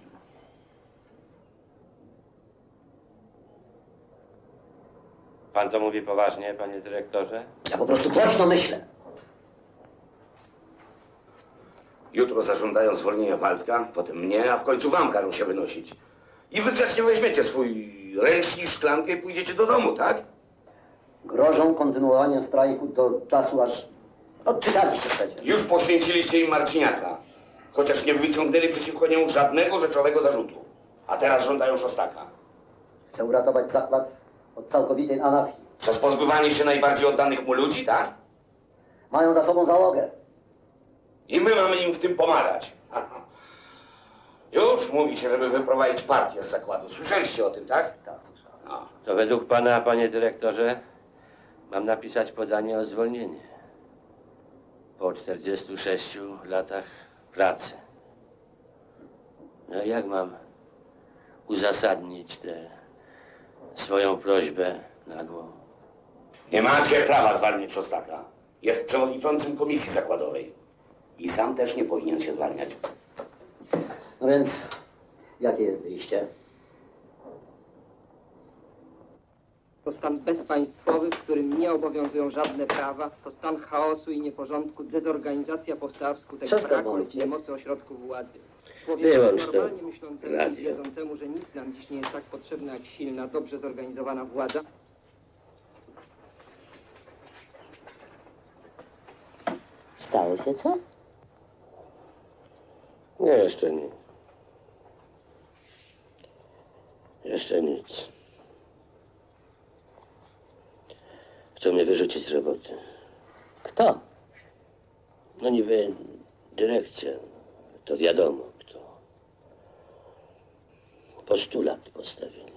Pan to mówi poważnie, panie dyrektorze? Ja po prostu głośno myślę. Jutro zażądają zwolnienia Waldka, potem mnie, a w końcu wam każą się wynosić. I wy grzecznie weźmiecie swój ręcznik, szklankę i pójdziecie do domu, tak? Grożą kontynuowaniem strajku do czasu, aż odczytaliście przecież. Już poświęciliście im Marciniaka, chociaż nie wyciągnęli przeciwko niemu żadnego rzeczowego zarzutu. A teraz żądają Szostaka. Chcę uratować zakład od całkowitej anarchii. Przez pozbywanie się najbardziej oddanych mu ludzi, tak? Mają za sobą załogę. I my mamy im w tym pomagać. Już mówi się, żeby wyprowadzić partię z zakładu. Słyszeliście o tym, tak? Tak, słyszałem. No. To według pana, panie dyrektorze, mam napisać podanie o zwolnienie. Po 46 latach pracy. No jak mam uzasadnić tę swoją prośbę nagłą? Nie macie prawa zwalniać Szostaka. Jest przewodniczącym komisji zakładowej. I sam też nie powinien się zwalniać. No więc, jakie jest wyjście? To stan bezpaństwowy, w którym nie obowiązują żadne prawa. To stan chaosu i nieporządku, dezorganizacja powstała wskutek Co z tobą, braku lub ojciec? niemocy ośrodków władzy. Wyłącz Człowiekowi to normalnie myślącemu i wiedzącemu, że nic nam dziś nie jest tak potrzebne jak silna, dobrze zorganizowana władza, Stało się co? Nie, jeszcze nie. Jeszcze nic. Chcą mnie wyrzucić z roboty. Kto? No niby dyrekcja. To wiadomo kto. Postulat postawili.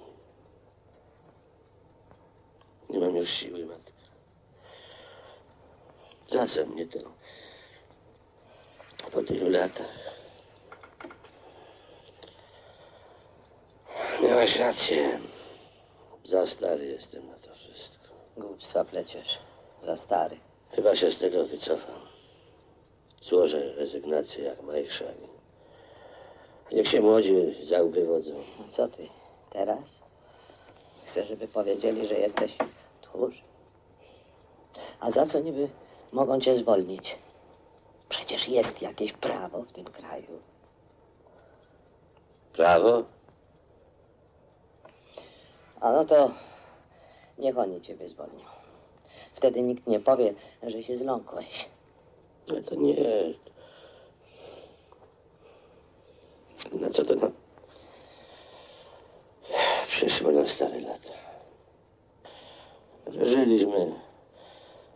Nie mam już siły, matka. Za co mnie to? Po tylu latach. Miałaś rację. Za stary jestem na. Głupstwa pleciesz. Za stary. Chyba się z tego wycofam. Złożę rezygnację jak Majszak. Niech się młodzi za łby wodzą. No co ty? Teraz? Chcę, żeby powiedzieli, że jesteś tchórz? A za co niby mogą cię zwolnić? Przecież jest jakieś prawo w tym kraju. Prawo? A no to niech oni ciebie zwolnią. Wtedy nikt nie powie, że się zląkłeś. No to nie. Na co to nam przyszło na stare lata? Żyliśmy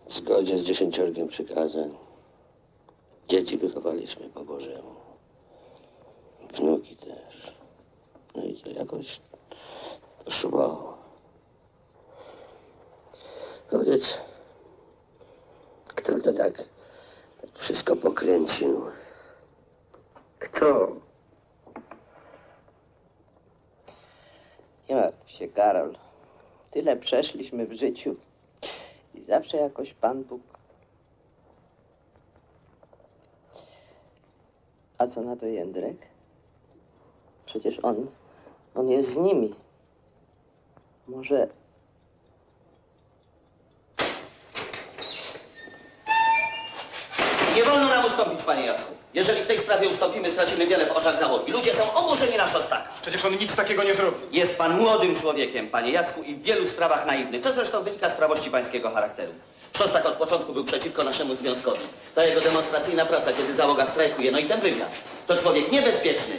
w zgodzie z dziesięciorgiem przykazań. Dzieci wychowaliśmy po Bożemu. Wnuki też. No i to jakoś szło. Powiedz, kto to tak wszystko pokręcił? Kto? Nie martw się, Karol. Tyle przeszliśmy w życiu i zawsze jakoś Pan Bóg. A co na to Jędrek? Przecież on, on jest z nimi. Może wolno nam ustąpić, panie Jacku. Jeżeli w tej sprawie ustąpimy, stracimy wiele w oczach załogi. Ludzie są oburzeni na Szostaka. Przecież on nic takiego nie zrobił. Jest pan młodym człowiekiem, panie Jacku, i w wielu sprawach naiwny, co zresztą wynika z prawości pańskiego charakteru. Szostak od początku był przeciwko naszemu związkowi. Ta jego demonstracyjna praca, kiedy załoga strajkuje, no i ten wywiad. To człowiek niebezpieczny.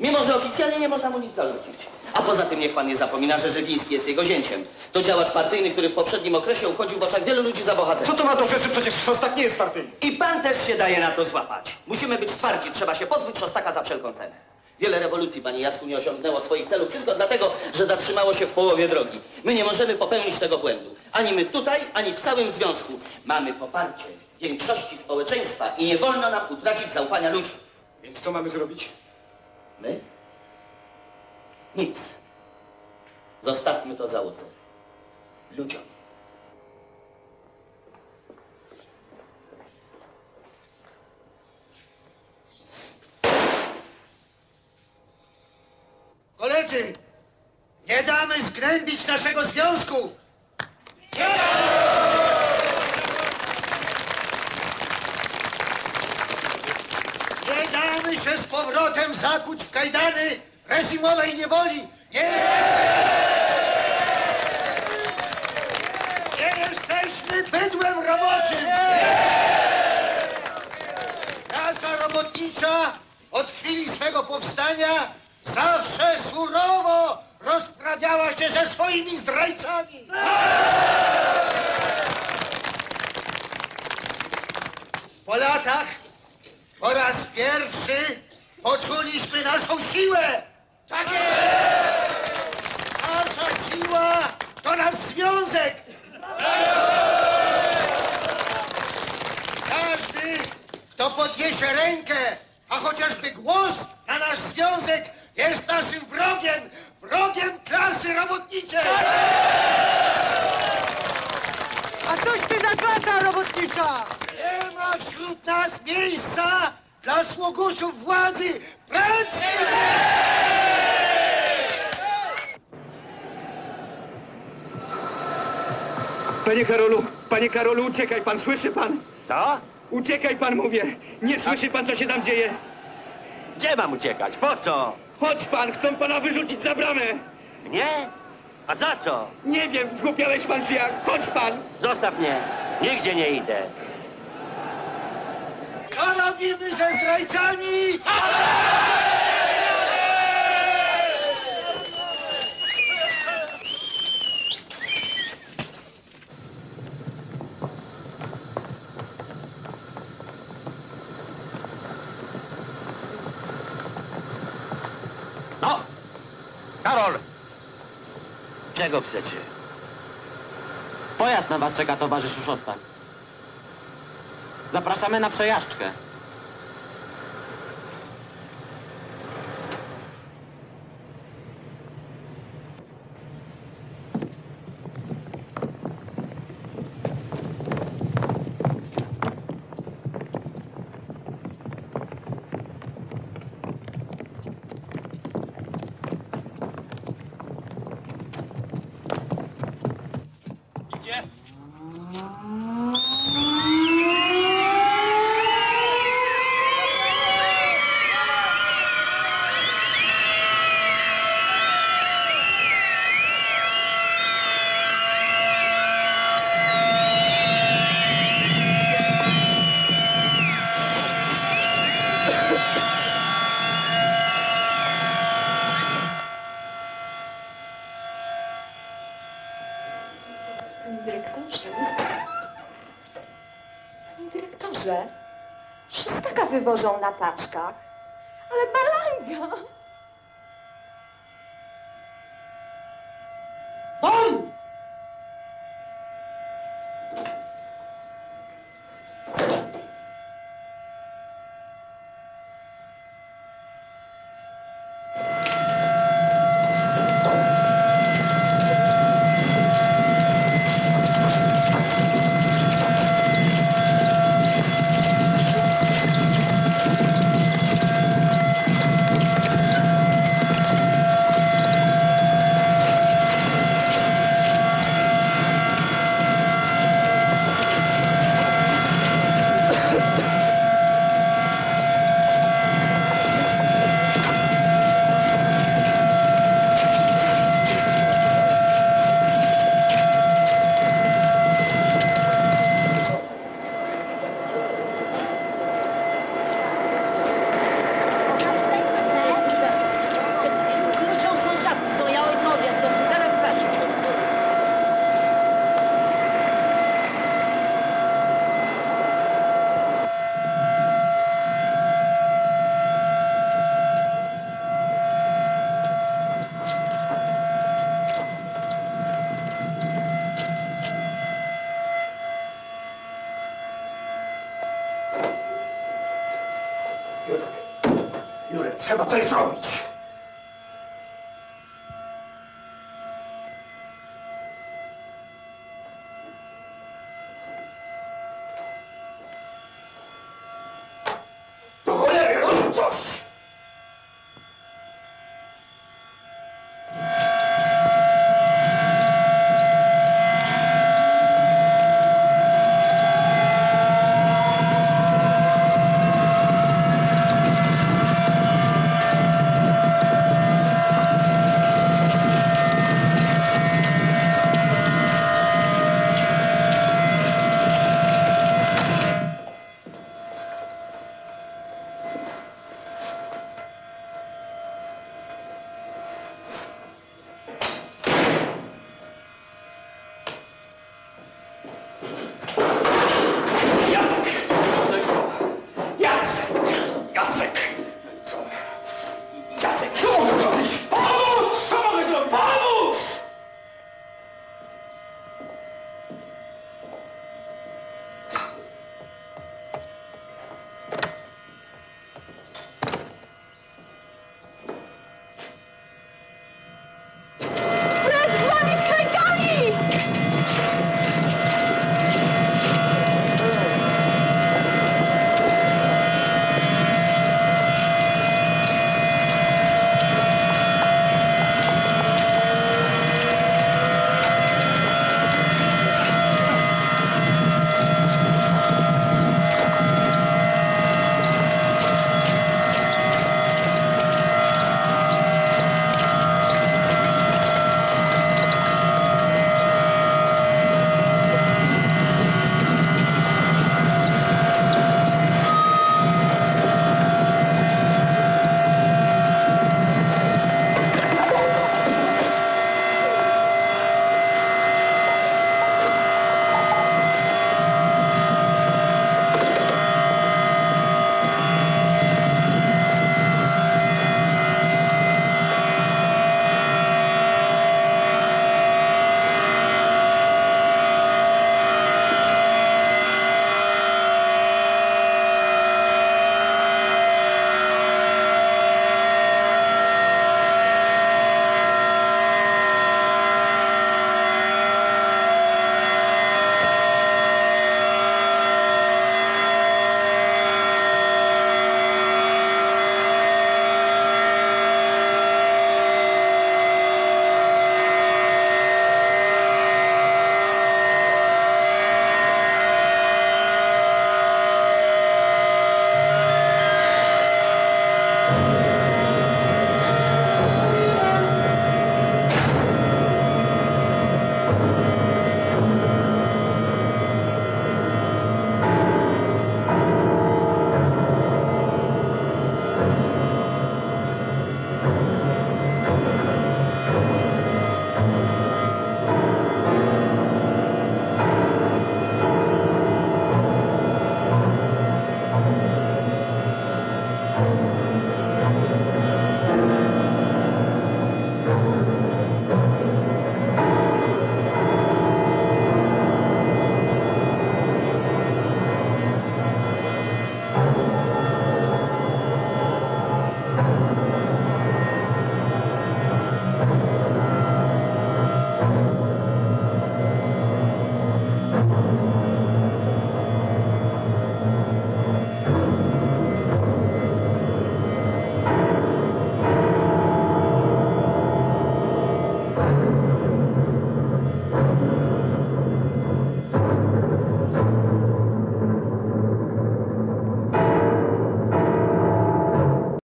Mimo, że oficjalnie nie można mu nic zarzucić. A poza tym niech pan nie zapomina, że Żywiński jest jego zięciem. To działacz partyjny, który w poprzednim okresie uchodził w oczach wielu ludzi za bohatera. Co to ma do rzeczy? Przecież Szostak nie jest partyjny. I pan też się daje na to złapać. Musimy być twardzi, trzeba się pozbyć Szostaka za wszelką cenę. Wiele rewolucji, panie Jacku, nie osiągnęło swoich celów tylko dlatego, że zatrzymało się w połowie drogi. My nie możemy popełnić tego błędu. Ani my tutaj, ani w całym związku. Mamy poparcie większości społeczeństwa i nie wolno nam utracić zaufania ludzi. Więc co mamy zrobić? My? Nic. Zostawmy to załodze. Ludziom. Koledzy, nie damy zgnębić naszego związku! Nie damy się z powrotem zakuć w kajdany reżimowej niewoli! Nie jesteśmy... Nie jesteśmy bydłem roboczym! Klasa robotnicza od chwili swego powstania zawsze surowo rozprawiała się ze swoimi zdrajcami. Po latach po raz pierwszy poczuliśmy naszą siłę. Tak jest! Nasza siła to nasz związek. Każdy, kto podniesie rękę, a chociażby głos na nasz związek, jest naszym wrogiem, wrogiem klasy robotniczej. A coś ty za klasa robotnicza? Nie ma wśród nas miejsca dla sługusów władzy. Pracy! Panie Karolu, panie Karolu, uciekaj pan, słyszy pan? Co? Uciekaj pan, mówię. Nie słyszy pan, co się tam dzieje? Gdzie mam uciekać? Po co? Chodź pan, chcą pana wyrzucić za bramę. Nie? A za co? Nie wiem, zgłupiałeś pan czy jak. Chodź pan. Zostaw mnie. Nigdzie nie idę. Co robimy ze zdrajcami? No! Karol! Czego chcecie? Pojazd na was czeka, towarzyszu Szostak. Zapraszamy na przejażdżkę. Wywożą na taczkach. Trzeba coś zrobić.